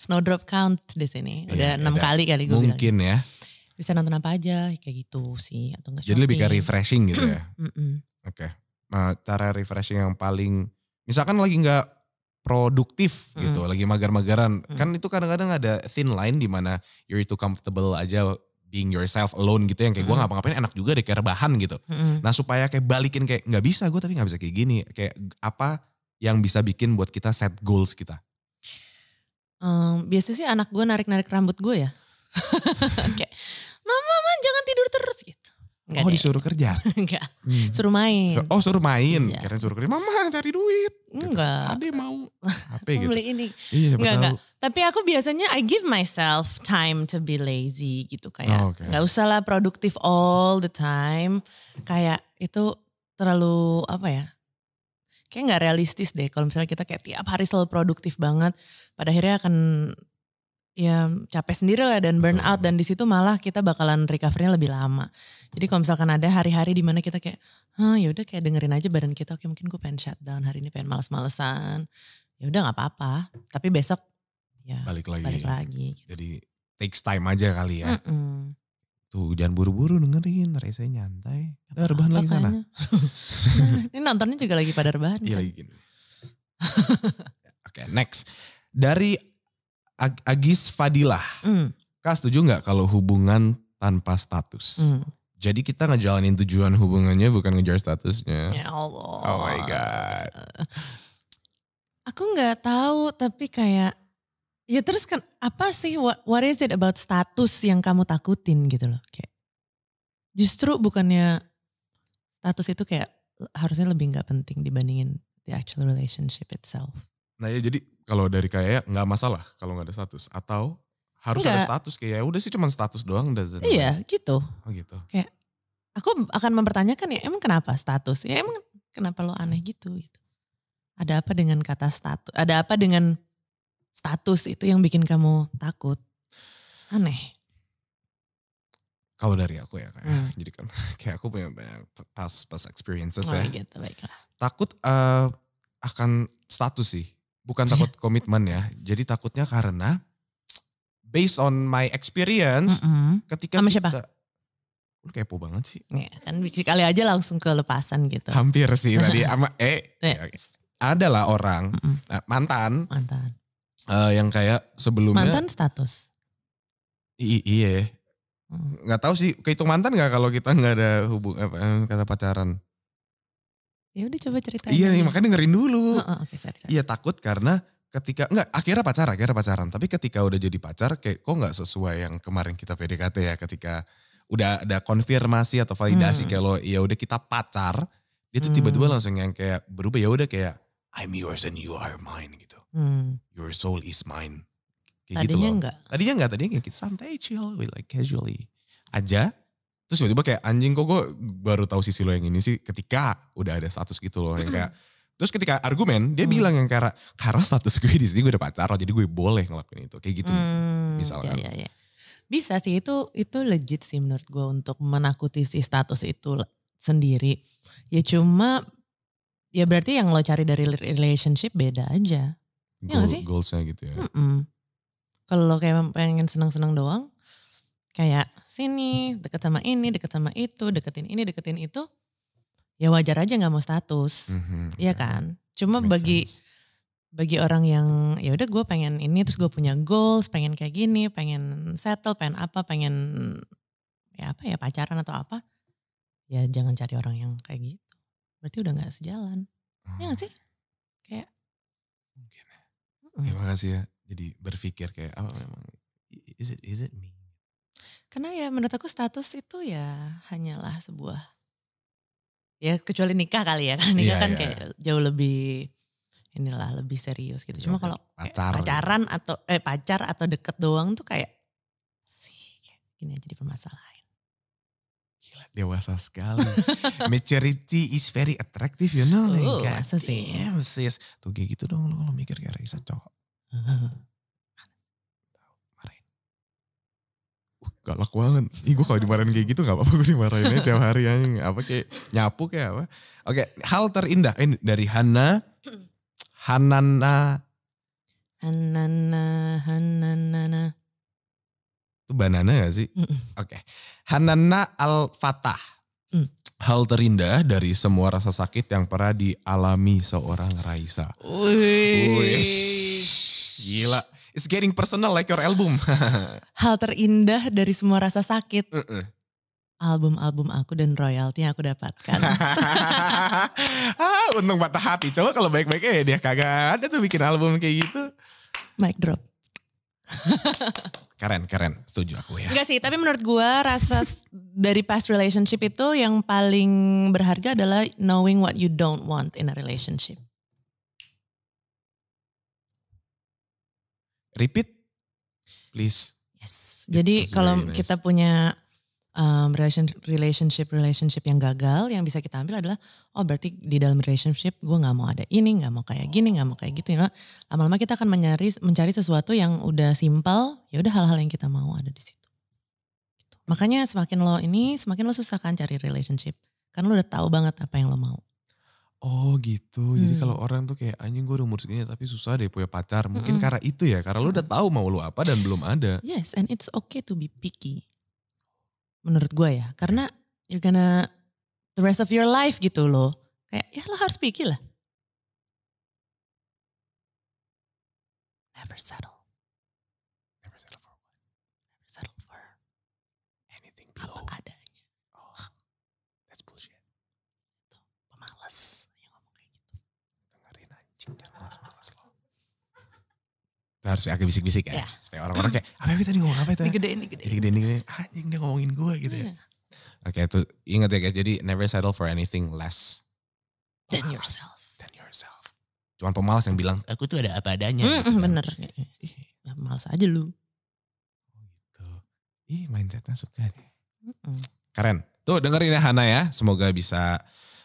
Snowdrop count di sini Iya, udah enam ada. kali kali gue bilang Mungkin ya. bisa nonton apa aja kayak gitu sih atau enggak Jadi lebih kayak shopping. refreshing gitu ya. [CLEARS THROAT] Oke. Nah, cara refreshing yang paling misalkan lagi nggak produktif gitu, lagi magar-magaran. Mm. Kan itu kadang-kadang ada thin line di mana you're too comfortable aja being yourself alone gitu yang kayak gue Mm. ngapa-ngapain enak juga deh kayak rebahan gitu. Mm-mm. Nah, supaya kayak balikin kayak nggak bisa gue tapi nggak bisa kayak gini. Kayak apa yang bisa bikin buat kita set goals kita? Em, biasa sih anak gue narik-narik rambut gue ya [LAUGHS] kayak mama mama jangan tidur terus gitu Enggak oh deh. disuruh kerja. [LAUGHS] Enggak. Hmm. Suruh main. Sur- oh suruh main. Iya. Kira suruh kerja. Mama cari duit. Gitu. Enggak. Ade mau [LAUGHS] HP gitu. beli ini. Iya Enggak, tahu. enggak. Tapi aku biasanya I give myself time to be lazy gitu kayak Oh, oke. nggak usah lah produktif all the time. Kayak itu terlalu apa ya? Kayak nggak realistis deh kalau misalnya kita kayak tiap hari selalu produktif banget. Pada akhirnya akan ya capek sendiri lah dan burn out dan di situ malah kita bakalan recovery-nya lebih lama. Jadi kalau misalkan ada hari-hari di mana kita kayak, Hah, ya udah kayak dengerin aja badan kita, oke mungkin gue pengen shutdown hari ini pengen males-malesan. Ya udah nggak apa-apa. Tapi besok ya Balik lagi. balik lagi. Gitu. Jadi takes time aja kali ya. Mm-mm. Tuh jangan buru-buru dengerin. Saya nyantai. Udah rebahan lagi sana. [LAUGHS] ini nontonnya juga lagi pada rebahan. Iya kan? lagi gini. [LAUGHS] Oke next. Dari Ag- Agis Fadilah. Mm, Kak setuju nggak kalau hubungan tanpa status? mm. Jadi kita ngejalanin tujuan hubungannya bukan ngejar statusnya. Ya Allah. Oh my God. Aku nggak tahu tapi kayak ya terus kan apa sih what, what is it about status yang kamu takutin gitu loh kayak justru bukannya status itu kayak harusnya lebih nggak penting dibandingin the actual relationship itself. Nah ya jadi kalau dari kayak nggak masalah kalau nggak ada status atau harus ada Nggak. status kayak ya udah sih cuma status doang doesn't Iya gitu. Oh gitu. Aku akan mempertanyakan ya emang kenapa status? Ya emang kenapa lo aneh gitu gitu. Ada apa dengan kata status? Ada apa dengan status itu yang bikin kamu takut? Aneh. Kalau dari aku ya kayak Hmm. jadi kan [LAUGHS] kayak aku punya banyak past past experiences Oh ya. gitu baiklah. Takut eh, akan status sih, bukan takut komitmen ya. Jadi takutnya karena based on my experience Mm-mm. ketika Sama kita, siapa? Lu kepo banget sih. Ya, kan sekali aja langsung kelepasan gitu. Hampir sih tadi [LAUGHS] sama eh Ya. oke. ada lah orang eh, mantan Mantan. Eh, yang kayak sebelumnya Mantan status. i- iya Mm. nggak tahu sih kehitung mantan nggak kalau kita nggak ada hubung apa eh, kata pacaran Ya udah coba ceritain. iya nih makanya dengerin dulu Oh, oh, sorry, sorry. iya takut karena ketika nggak akhirnya pacaran akhirnya pacaran tapi ketika udah jadi pacar kayak kok nggak sesuai yang kemarin kita PDKT ya ketika udah ada konfirmasi atau validasi Hmm. lo ya udah kita pacar dia tuh Hmm. tiba-tiba langsung yang kayak berubah ya udah kayak I'm yours and you are mine gitu Hmm. your soul is mine kayak gitu Tadinya loh enggak. tadinya nggak tadinya kayak kita santai chill we like casually aja terus tiba-tiba kayak anjing kok gue baru tahu sisi lo yang ini sih ketika udah ada status gitu loh yang kayak terus ketika argumen dia Hmm. bilang yang kayak karena status gue di sini gue udah pacaran jadi gue boleh ngelakuin itu kayak gitu Hmm, misalkan. Ya, ya, ya. Bisa sih itu itu legit sih menurut gue untuk menakuti si status itu sendiri. Ya cuma ya berarti yang lo cari dari relationship beda aja. Iya Goal, nggak sih? goalsnya gitu ya Mm-mm. Kalau lo kayak pengen senang-senang doang, kayak sini deket sama ini, deket sama itu, deketin ini, deketin itu, ya wajar aja nggak mau status, Mhm, Iya oke. kan? Cuma Make bagi sense. bagi orang yang ya udah gue pengen ini terus gue punya goals pengen kayak gini pengen settle pengen apa pengen ya apa ya pacaran atau apa, ya jangan cari orang yang kayak gitu. Berarti udah nggak sejalan. Ya Hmm, gak sih? Kayak Mungkin ya. Terima kasih ya. Jadi berpikir kayak apa memang is it is it me? Karena ya menurut aku status itu ya hanyalah sebuah ya kecuali nikah kali ya kan nikah Iya, kan iya. kayak jauh lebih inilah lebih serius gitu. Cuma kalau pacar. pacaran atau eh pacar atau deket doang tuh kayak sih kayak gini aja dipermasalahin. Gila, dewasa sekali. [LAUGHS] Maturity is very attractive, you know. Like, Oh, God masa sih? damn, sis. Tuh kayak gitu dong lo kalau mikir kayak Raisa cowok. Marahin. Uh, galak banget. Ih gue kalau dimarahin kayak gitu gak apa-apa gue dimarahin aja tiap hari. anjing. Apa kayak nyapu kayak apa. Oke, hal terindah. Ini dari Hana. Hanana. Hanana, hanana. Itu banana gak sih? Oke. Hanana Al-Fatah. Hmm. Hal terindah dari semua rasa sakit yang pernah dialami seorang Raisa. Wih. Gila. It's getting personal like your album. [LAUGHS] Hal terindah dari semua rasa sakit. Album-album aku dan royalti yang aku dapatkan. [LAUGHS] ah, untung patah hati. Coba kalau baik-baiknya ya dia kagak ada tuh bikin album kayak gitu. Mic drop. [LAUGHS] Keren, keren. Setuju aku ya. Enggak sih, tapi menurut gua rasa dari past relationship itu yang paling berharga adalah knowing what you don't want in a relationship. Repeat, please. Yes. Jadi kalau nice. kita punya um, relation, relationship relationship yang gagal, yang bisa kita ambil adalah oh berarti di dalam relationship gue nggak mau ada ini, nggak mau kayak gini, nggak mau kayak gitu. Know? Lama-lama kita akan mencari mencari sesuatu yang udah simpel, ya udah hal-hal yang kita mau ada di situ. Gitu. Makanya semakin lo ini, semakin lo susah kan cari relationship. Karena lo udah tahu banget apa yang lo mau. Oh gitu. Jadi Hmm. kalau orang tuh kayak anjing gue udah umur segini tapi susah deh punya pacar. Mungkin Mm-mm. karena itu ya. Karena lu udah tahu mau lu apa dan belum ada. Yes, and it's okay to be picky. Menurut gue ya, karena you're gonna the rest of your life gitu loh. Kayak ya lo harus picky lah. Never settle, Never settle for never settle for anything apa below. adanya. Oh, that's bullshit. Pemalas yang ngomong kayak gitu. Dengerin anjing jangan malas-malas lo. Itu harus agak bisik-bisik ya. Ya. Supaya orang-orang kayak apa itu tadi ngomong apa itu? Digedein, Jadi digedein. gede nih anjing dia ngomongin gue gitu ya. Iya. Oke itu ingat ya guys. Jadi never settle for anything less Dan Pemalas yourself. than yourself. Cuman pemalas yang bilang aku tuh ada apa adanya. Mm, gitu mm, kan. bener. Ya, malas aja lu. gitu. Ih mindsetnya suka deh. Mm-mm. Keren. Tuh dengerin ya Hana ya. Semoga bisa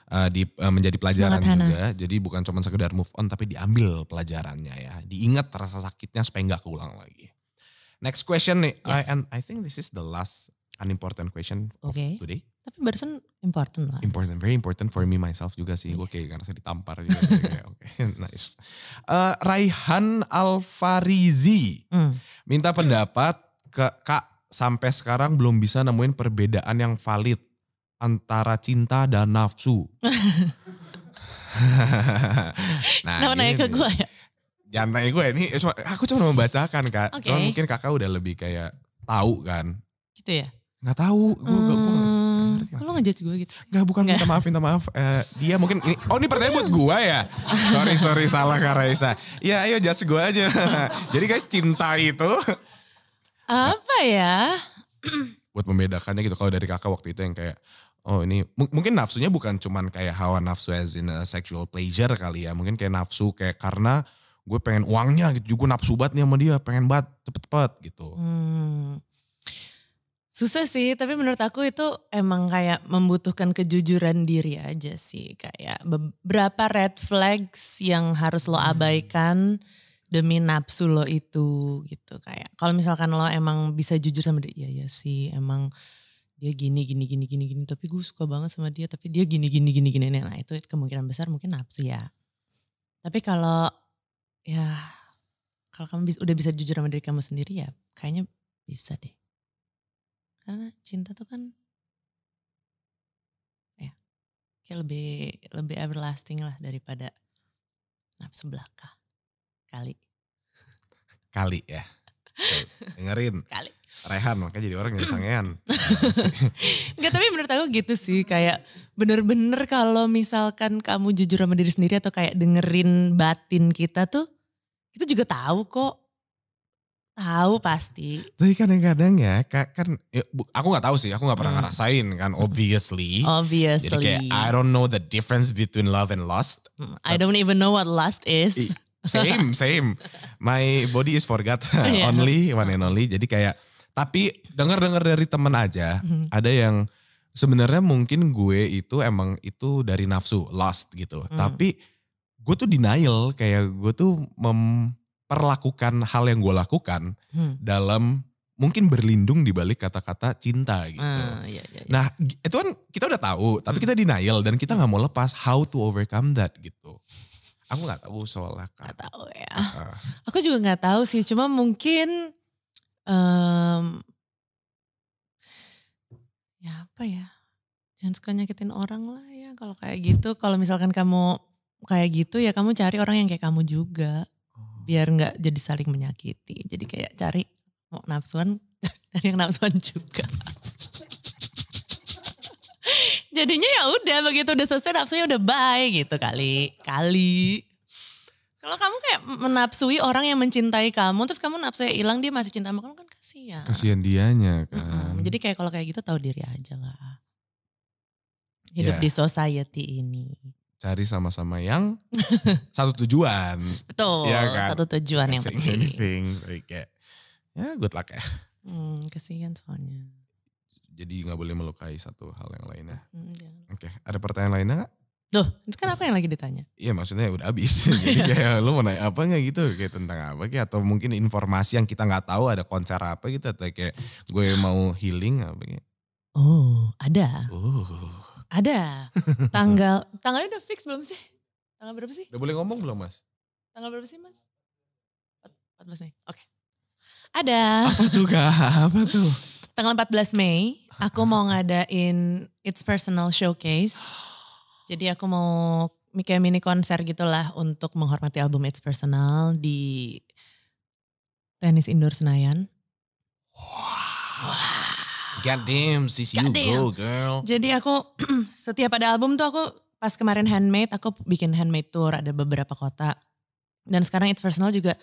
uh, di, uh, menjadi pelajaran Semangat, Hana. juga. Jadi bukan cuma sekedar move on tapi diambil pelajarannya ya. Diingat rasa sakitnya supaya nggak keulang lagi. Next question nih. I, Yes. and I think this is the last unimportant question Oke. of today. Tapi barusan important lah. Important, very important for me myself juga sih. Gue kayak karena saya ditampar juga. [LAUGHS] Oke, nice. Uh, Raihan Alfarizi Mm. minta pendapat ke Kak sampai sekarang belum bisa nemuin perbedaan yang valid antara cinta dan nafsu. [LAUGHS] nah, Kenapa nanya ke gue ya? Jangan tanya gue ini, cuma, aku cuma membacakan kak. Oke. Cuma mungkin kakak udah lebih kayak tahu kan. Gitu ya? Nggak tahu, gue gue gue Hmm, ngerti, kok lo ngejudge gue gitu sih? Nggak bukan Nggak. minta maaf minta maaf. Eh, dia mungkin ini, oh ini pertanyaan buat gue ya. Sorry sorry salah Kak Raisa. Ya ayo judge gue aja. [LAUGHS] Jadi guys cinta itu Apa ya? [CLEARS THROAT] buat membedakannya gitu. Kalau dari kakak waktu itu yang kayak oh ini mu- mungkin nafsunya bukan cuman kayak hawa nafsu as in a sexual pleasure kali ya. Mungkin kayak nafsu kayak karena gue pengen uangnya gitu. Gue nafsu banget nih sama dia. Pengen banget cepet-cepet gitu. Hmm. Susah sih, tapi menurut aku itu emang kayak membutuhkan kejujuran diri aja sih. Kayak beberapa red flags yang harus lo abaikan demi nafsu lo itu gitu. Kayak kalau misalkan lo emang bisa jujur sama dia, iya ya sih emang dia gini gini gini gini gini tapi gue suka banget sama dia tapi dia gini gini gini gini. Nah itu kemungkinan besar mungkin nafsu ya. Tapi kalau ya kalau kamu bis- udah bisa jujur sama diri kamu sendiri ya kayaknya bisa deh. Karena cinta tuh kan ya kayak lebih lebih everlasting lah daripada nafsu belaka kali kali ya dengerin kali Rehan makanya jadi orang yang sangean. [LAUGHS] Enggak tapi menurut aku gitu sih kayak bener-bener kalau misalkan kamu jujur sama diri sendiri atau kayak dengerin batin kita tuh kita juga tahu kok. Tahu pasti. Tapi kadang-kadang ya, ka- kan ya, aku nggak tahu sih, aku nggak pernah Hmm. ngerasain kan, obviously. Obviously. Jadi kayak I don't know the difference between love and lust. Mm, I don't even know what lust is. Same, same. My body is forgot [LAUGHS] Iya. only, one and only. Jadi kayak, tapi dengar-dengar dari temen aja, Mhm. ada yang sebenarnya mungkin gue itu emang itu dari nafsu, lust gitu. Hmm. Tapi gue tuh denial, kayak gue tuh memperlakukan hal yang gue lakukan Hmm. dalam mungkin berlindung di balik kata-kata cinta gitu. Ah, iya, iya, iya. Nah itu kan kita udah tahu, tapi Hmm. kita denial dan kita nggak mau lepas how to overcome that gitu. Aku nggak tahu soalnya Nggak kata. tahu ya. Ah. Aku juga nggak tahu sih, cuma mungkin em, ya apa ya? Jangan suka nyakitin orang lah ya kalau kayak gitu. Kalau misalkan kamu kayak gitu ya kamu cari orang yang kayak kamu juga. Biar nggak jadi saling menyakiti. Jadi kayak cari mau nafsuan [LAUGHS] dari yang nafsuan juga. Jadinya ya udah begitu udah selesai nafsunya udah bye gitu kali. Kali. Kalau kamu kayak menapsui orang yang mencintai kamu terus kamu nafsunya hilang dia masih cinta sama kamu kan kasihan. Kasihan dianya kan. Mm-mm. Jadi kayak kalau kayak gitu tahu diri aja lah. Hidup Ya. di society ini. Cari sama-sama yang [LAUGHS] satu tujuan. Betul. Iya kan? Satu tujuan yang penting. anything. Like ya good luck ya. Hmm, kasihan soalnya. Jadi nggak boleh melukai satu hal yang lainnya. Hmm, jangan. Oke, ada pertanyaan lainnya nggak? Tuh, itu kan apa yang lagi ditanya? Iya maksudnya udah habis. [LAUGHS] Jadi kayak lu mau nanya apa nggak gitu? Kayak tentang apa kayak atau mungkin informasi yang kita nggak tahu ada konser apa gitu atau kayak gue mau healing apa kayak. Oh, ada. Oh. Ada. Tanggal, tanggalnya udah fix belum sih? Tanggal berapa sih? Udah boleh ngomong belum mas? Tanggal berapa sih mas? 14 Mei. Oke. Ada. Apa tuh kak? Apa tuh? Tanggal 14 Mei, aku mau ngadain It's Personal Showcase. Jadi aku mau kayak mini konser gitulah untuk menghormati album It's Personal di tenis indoor Senayan. God damn, sis you God damn. go girl. Jadi aku [CLEARS THROAT] setiap ada album tuh aku pas kemarin handmade, aku bikin handmade tour ada beberapa kota. Dan sekarang It's Personal juga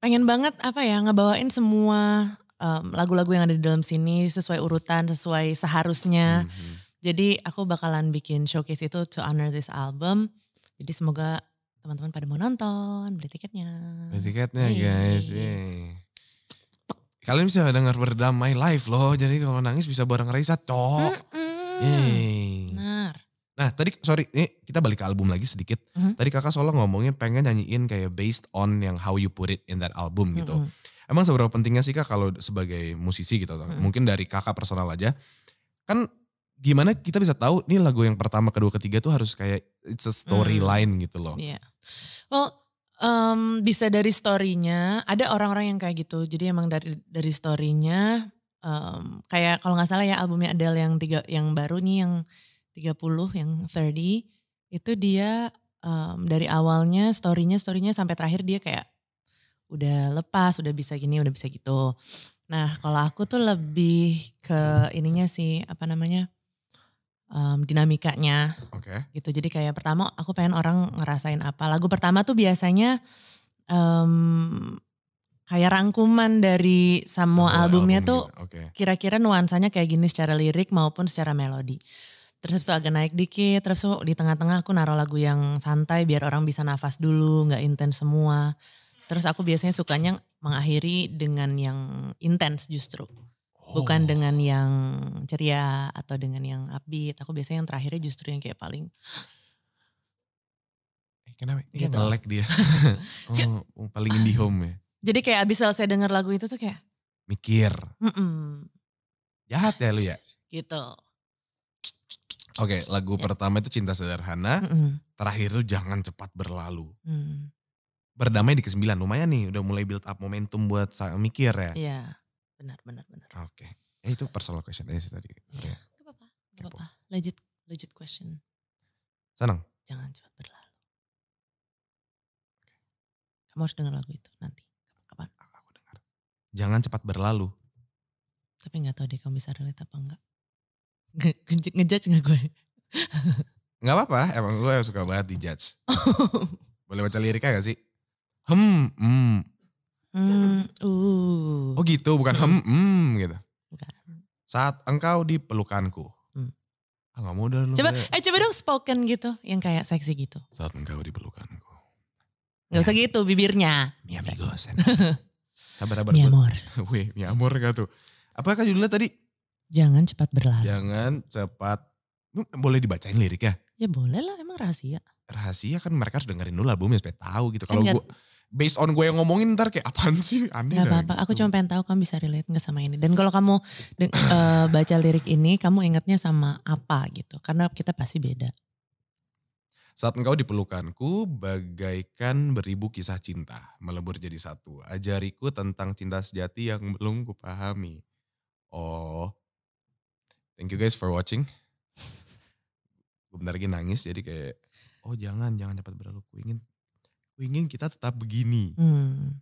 pengen banget apa ya ngebawain semua em, lagu-lagu yang ada di dalam sini sesuai urutan, sesuai seharusnya. Mhm. Jadi aku bakalan bikin showcase itu to honor this album. Jadi semoga teman-teman pada mau nonton, beli tiketnya. Beli tiketnya Yeay. guys. yeay. Kalian bisa dengar berdamai live loh. Jadi kalau nangis bisa bareng Raisa cok. Mm-mm. Yeay. Benar. Nah tadi sorry ini kita balik ke album lagi sedikit. Mhm. Tadi kakak Solo ngomongin pengen nyanyiin kayak based on yang how you put it in that album gitu. Mm-mm. Emang seberapa pentingnya sih kak kalau sebagai musisi gitu? Mm. Mungkin dari kakak personal aja. Kan gimana kita bisa tahu nih lagu yang pertama, kedua, ketiga tuh harus kayak it's a storyline gitu loh. Iya. Well, em, bisa dari story-nya. Ada orang-orang yang kayak gitu. Jadi emang dari dari story-nya em, kayak kalau nggak salah ya albumnya Adele yang tiga yang baru nih yang 30 yang 30 itu dia em, dari awalnya story-nya story-nya sampai terakhir dia kayak udah lepas, udah bisa gini, udah bisa gitu. Nah, kalau aku tuh lebih ke ininya sih apa namanya? em, dinamikanya Oke. gitu. Jadi kayak pertama aku pengen orang ngerasain apa. Lagu pertama tuh biasanya em, kayak rangkuman dari semua Whole albumnya album tuh kira-kira nuansanya kayak gini secara lirik maupun secara melodi. Terus itu agak naik dikit, terus di tengah-tengah aku naruh lagu yang santai biar orang bisa nafas dulu, nggak intens semua. Terus aku biasanya sukanya mengakhiri dengan yang intens justru. Bukan Oh. dengan yang ceria atau dengan yang upbeat. Aku biasanya yang terakhirnya justru yang kayak paling Eh, Kenapa? Ini Gitu. ngelek dia. [LAUGHS] oh, paling indie home ya. Jadi kayak abis selesai denger lagu itu tuh kayak, Mikir. mm Jahat ya lu ya? gitu. Oke, lagu Ya. pertama itu Cinta Sederhana. Mm-mm. Terakhir itu Jangan Cepat Berlalu. Mm. Berdamai di kesembilan. Lumayan nih, udah mulai build up momentum buat sa- mikir ya. Iya, benar, benar, benar. Oke. Eh, itu personal question aja sih tadi. Oke. Gak apa-apa, gak Kepo. apa-apa. Legit, legit question. Senang? Jangan cepat berlalu. Kamu harus denger lagu itu nanti. Kapan? Aku dengar. jangan cepat berlalu. Tapi gak tahu deh kamu bisa relate apa enggak. Nge- nge- Ngejudge gak gue? Nggak apa-apa, emang gue suka banget di judge. [LAUGHS] Boleh baca liriknya gak sih? Hmm, hmm. hmm, uh. Oh gitu, bukan hem, hmm gitu. Bukan. Saat engkau di pelukanku. Hmm. Ah gak mau dah lu. Coba, eh coba dong spoken gitu, yang kayak seksi gitu. Saat engkau di pelukanku. Gak usah gitu bibirnya. Mi amigos. [LAUGHS] Sabar, sabar. Mi amor. [LAUGHS] Wih, mi amor gak tuh? Apa kan judulnya tadi? Jangan cepat berlalu. Jangan cepat. Boleh dibacain liriknya? Ya boleh lah, emang rahasia. Rahasia kan mereka harus dengerin dulu albumnya supaya tahu gitu. Kalau Kan gue, based on gue yang ngomongin ntar kayak apaan sih? Aneh Gak apa-apa, aku gitu. cuma pengen tahu kamu bisa relate gak sama ini. Dan kalau kamu eh, baca lirik ini, kamu ingatnya sama apa gitu. Karena kita pasti beda. Saat engkau dipelukanku, bagaikan beribu kisah cinta, melebur jadi satu. Ajariku tentang cinta sejati yang belum kupahami. Oh, thank you guys for watching. Gue bentar lagi nangis, jadi kayak, oh jangan, jangan cepat berlalu. Ku ingin, ingin kita tetap begini. Hmm.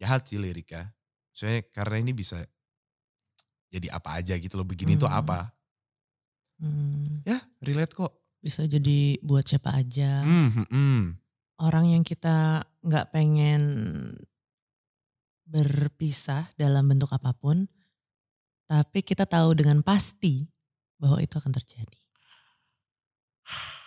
Jahat sih liriknya. Soalnya karena ini bisa jadi apa aja gitu loh. Begini tuh Hmm. apa? Hmm. Ya, relate kok. Bisa jadi buat siapa aja. Hmm, hmm, hmm. Orang yang kita gak pengen berpisah dalam bentuk apa pun. Tapi kita tahu dengan pasti bahwa itu akan terjadi. [SIGHS]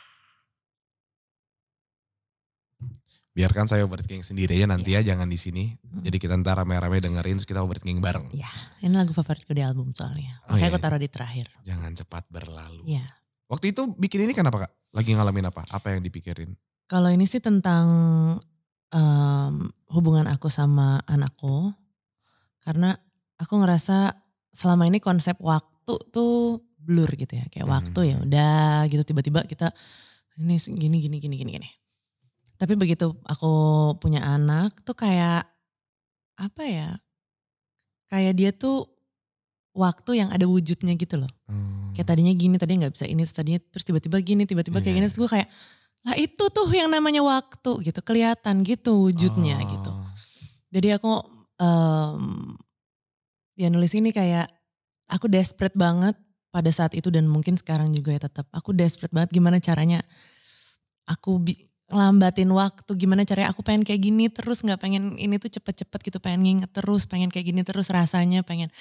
Biarkan saya overthinking sendiri aja nanti ya, jangan di sini. Hmm. Jadi kita ntar rame-rame dengerin, terus kita overthinking bareng. Ya, ini lagu favoritku di album soalnya. Oh, Makanya iya. aku taruh di terakhir. Jangan cepat berlalu. Iya. Waktu itu bikin ini kenapa kak? Lagi ngalamin apa? Apa yang dipikirin? Kalau ini sih tentang em, hubungan aku sama anakku. Karena aku ngerasa selama ini konsep waktu tuh blur gitu ya. Kayak Hmm. waktu ya udah gitu tiba-tiba kita ini gini gini gini gini gini. Tapi begitu aku punya anak tuh kayak apa ya? Kayak dia tuh waktu yang ada wujudnya gitu loh. Kayak tadinya gini, tadinya nggak bisa ini, terus tadinya terus tiba-tiba gini, tiba-tiba kayak Iya. gini. Terus gue kayak, lah itu tuh yang namanya waktu gitu, kelihatan gitu wujudnya Oh. gitu. Jadi aku em dia nulis ini kayak aku desperate banget pada saat itu dan mungkin sekarang juga ya tetap. Aku desperate banget gimana caranya aku bi- lambatin waktu, gimana caranya aku pengen kayak gini terus nggak pengen ini tuh cepet-cepet gitu, pengen nginget terus, pengen kayak gini terus rasanya, pengen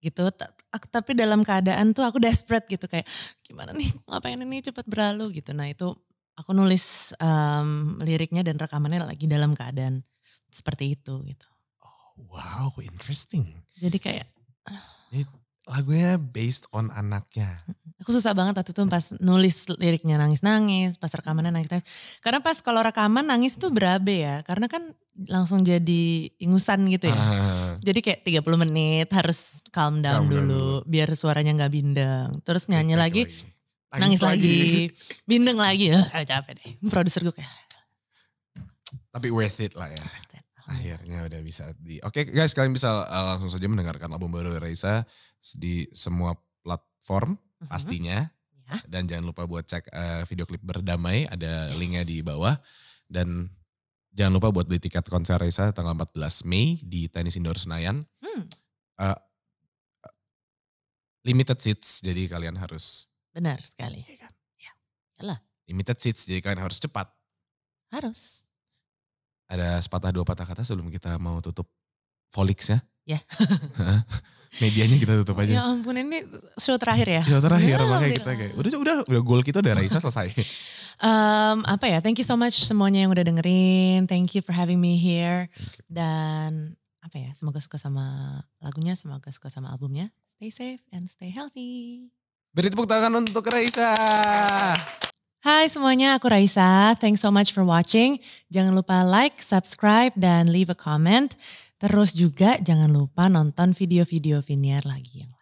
gitu. Tapi dalam keadaan tuh aku desperate gitu kayak gimana nih, nggak pengen ini cepet berlalu gitu. Nah itu aku nulis em, liriknya dan rekamannya lagi dalam keadaan seperti itu gitu. Wow, interesting. Jadi kayak Lagunya based on anaknya. Aku susah banget waktu itu pas nulis liriknya nangis-nangis, pas rekamannya nangis-nangis. Karena pas kalau rekaman nangis tuh berabe ya, karena kan langsung jadi ingusan gitu ya. Ah, Jadi kayak 30 menit harus calm down, Calm down dulu, biar suaranya nggak bindeng. Terus nyanyi baik lagi, nangis lagi, [LAUGHS] bindeng lagi ya. Ah, capek deh. Produser gue kayak, Tapi worth it lah ya. Akhirnya udah bisa di. Oke guys, kalian bisa uh, langsung saja mendengarkan album baru Raisa di semua platform. Pastinya. Ya. Dan jangan lupa buat cek uh, video klip berdamai, ada Yes. linknya di bawah. Dan jangan lupa buat beli tiket konser Raisa tanggal 14 Mei di Tenis Indoor Senayan. Hmm, Limited seats, jadi kalian harus benar sekali. Iya kan? Ya, iyalah. limited seats, jadi kalian harus cepat. Harus. Ada sepatah dua patah kata sebelum kita mau tutup Volix ya. Ya. Medianya kita tutup Ya aja. ampun ini show terakhir ya. Ya terakhir Ya, makanya kita kayak udah udah udah goal kita udah Raisa selesai. [LAUGHS] Um, apa ya? Thank you so much semuanya yang udah dengerin. Thank you for having me here. Dan apa ya? Semoga suka sama lagunya, semoga suka sama albumnya. Stay safe and stay healthy. Beri tepuk tangan untuk Raisa. Hai semuanya, aku Raisa. Thanks so much for watching. Jangan lupa like, subscribe, dan leave a comment. Terus juga jangan lupa nonton video-video Viniar lagi yang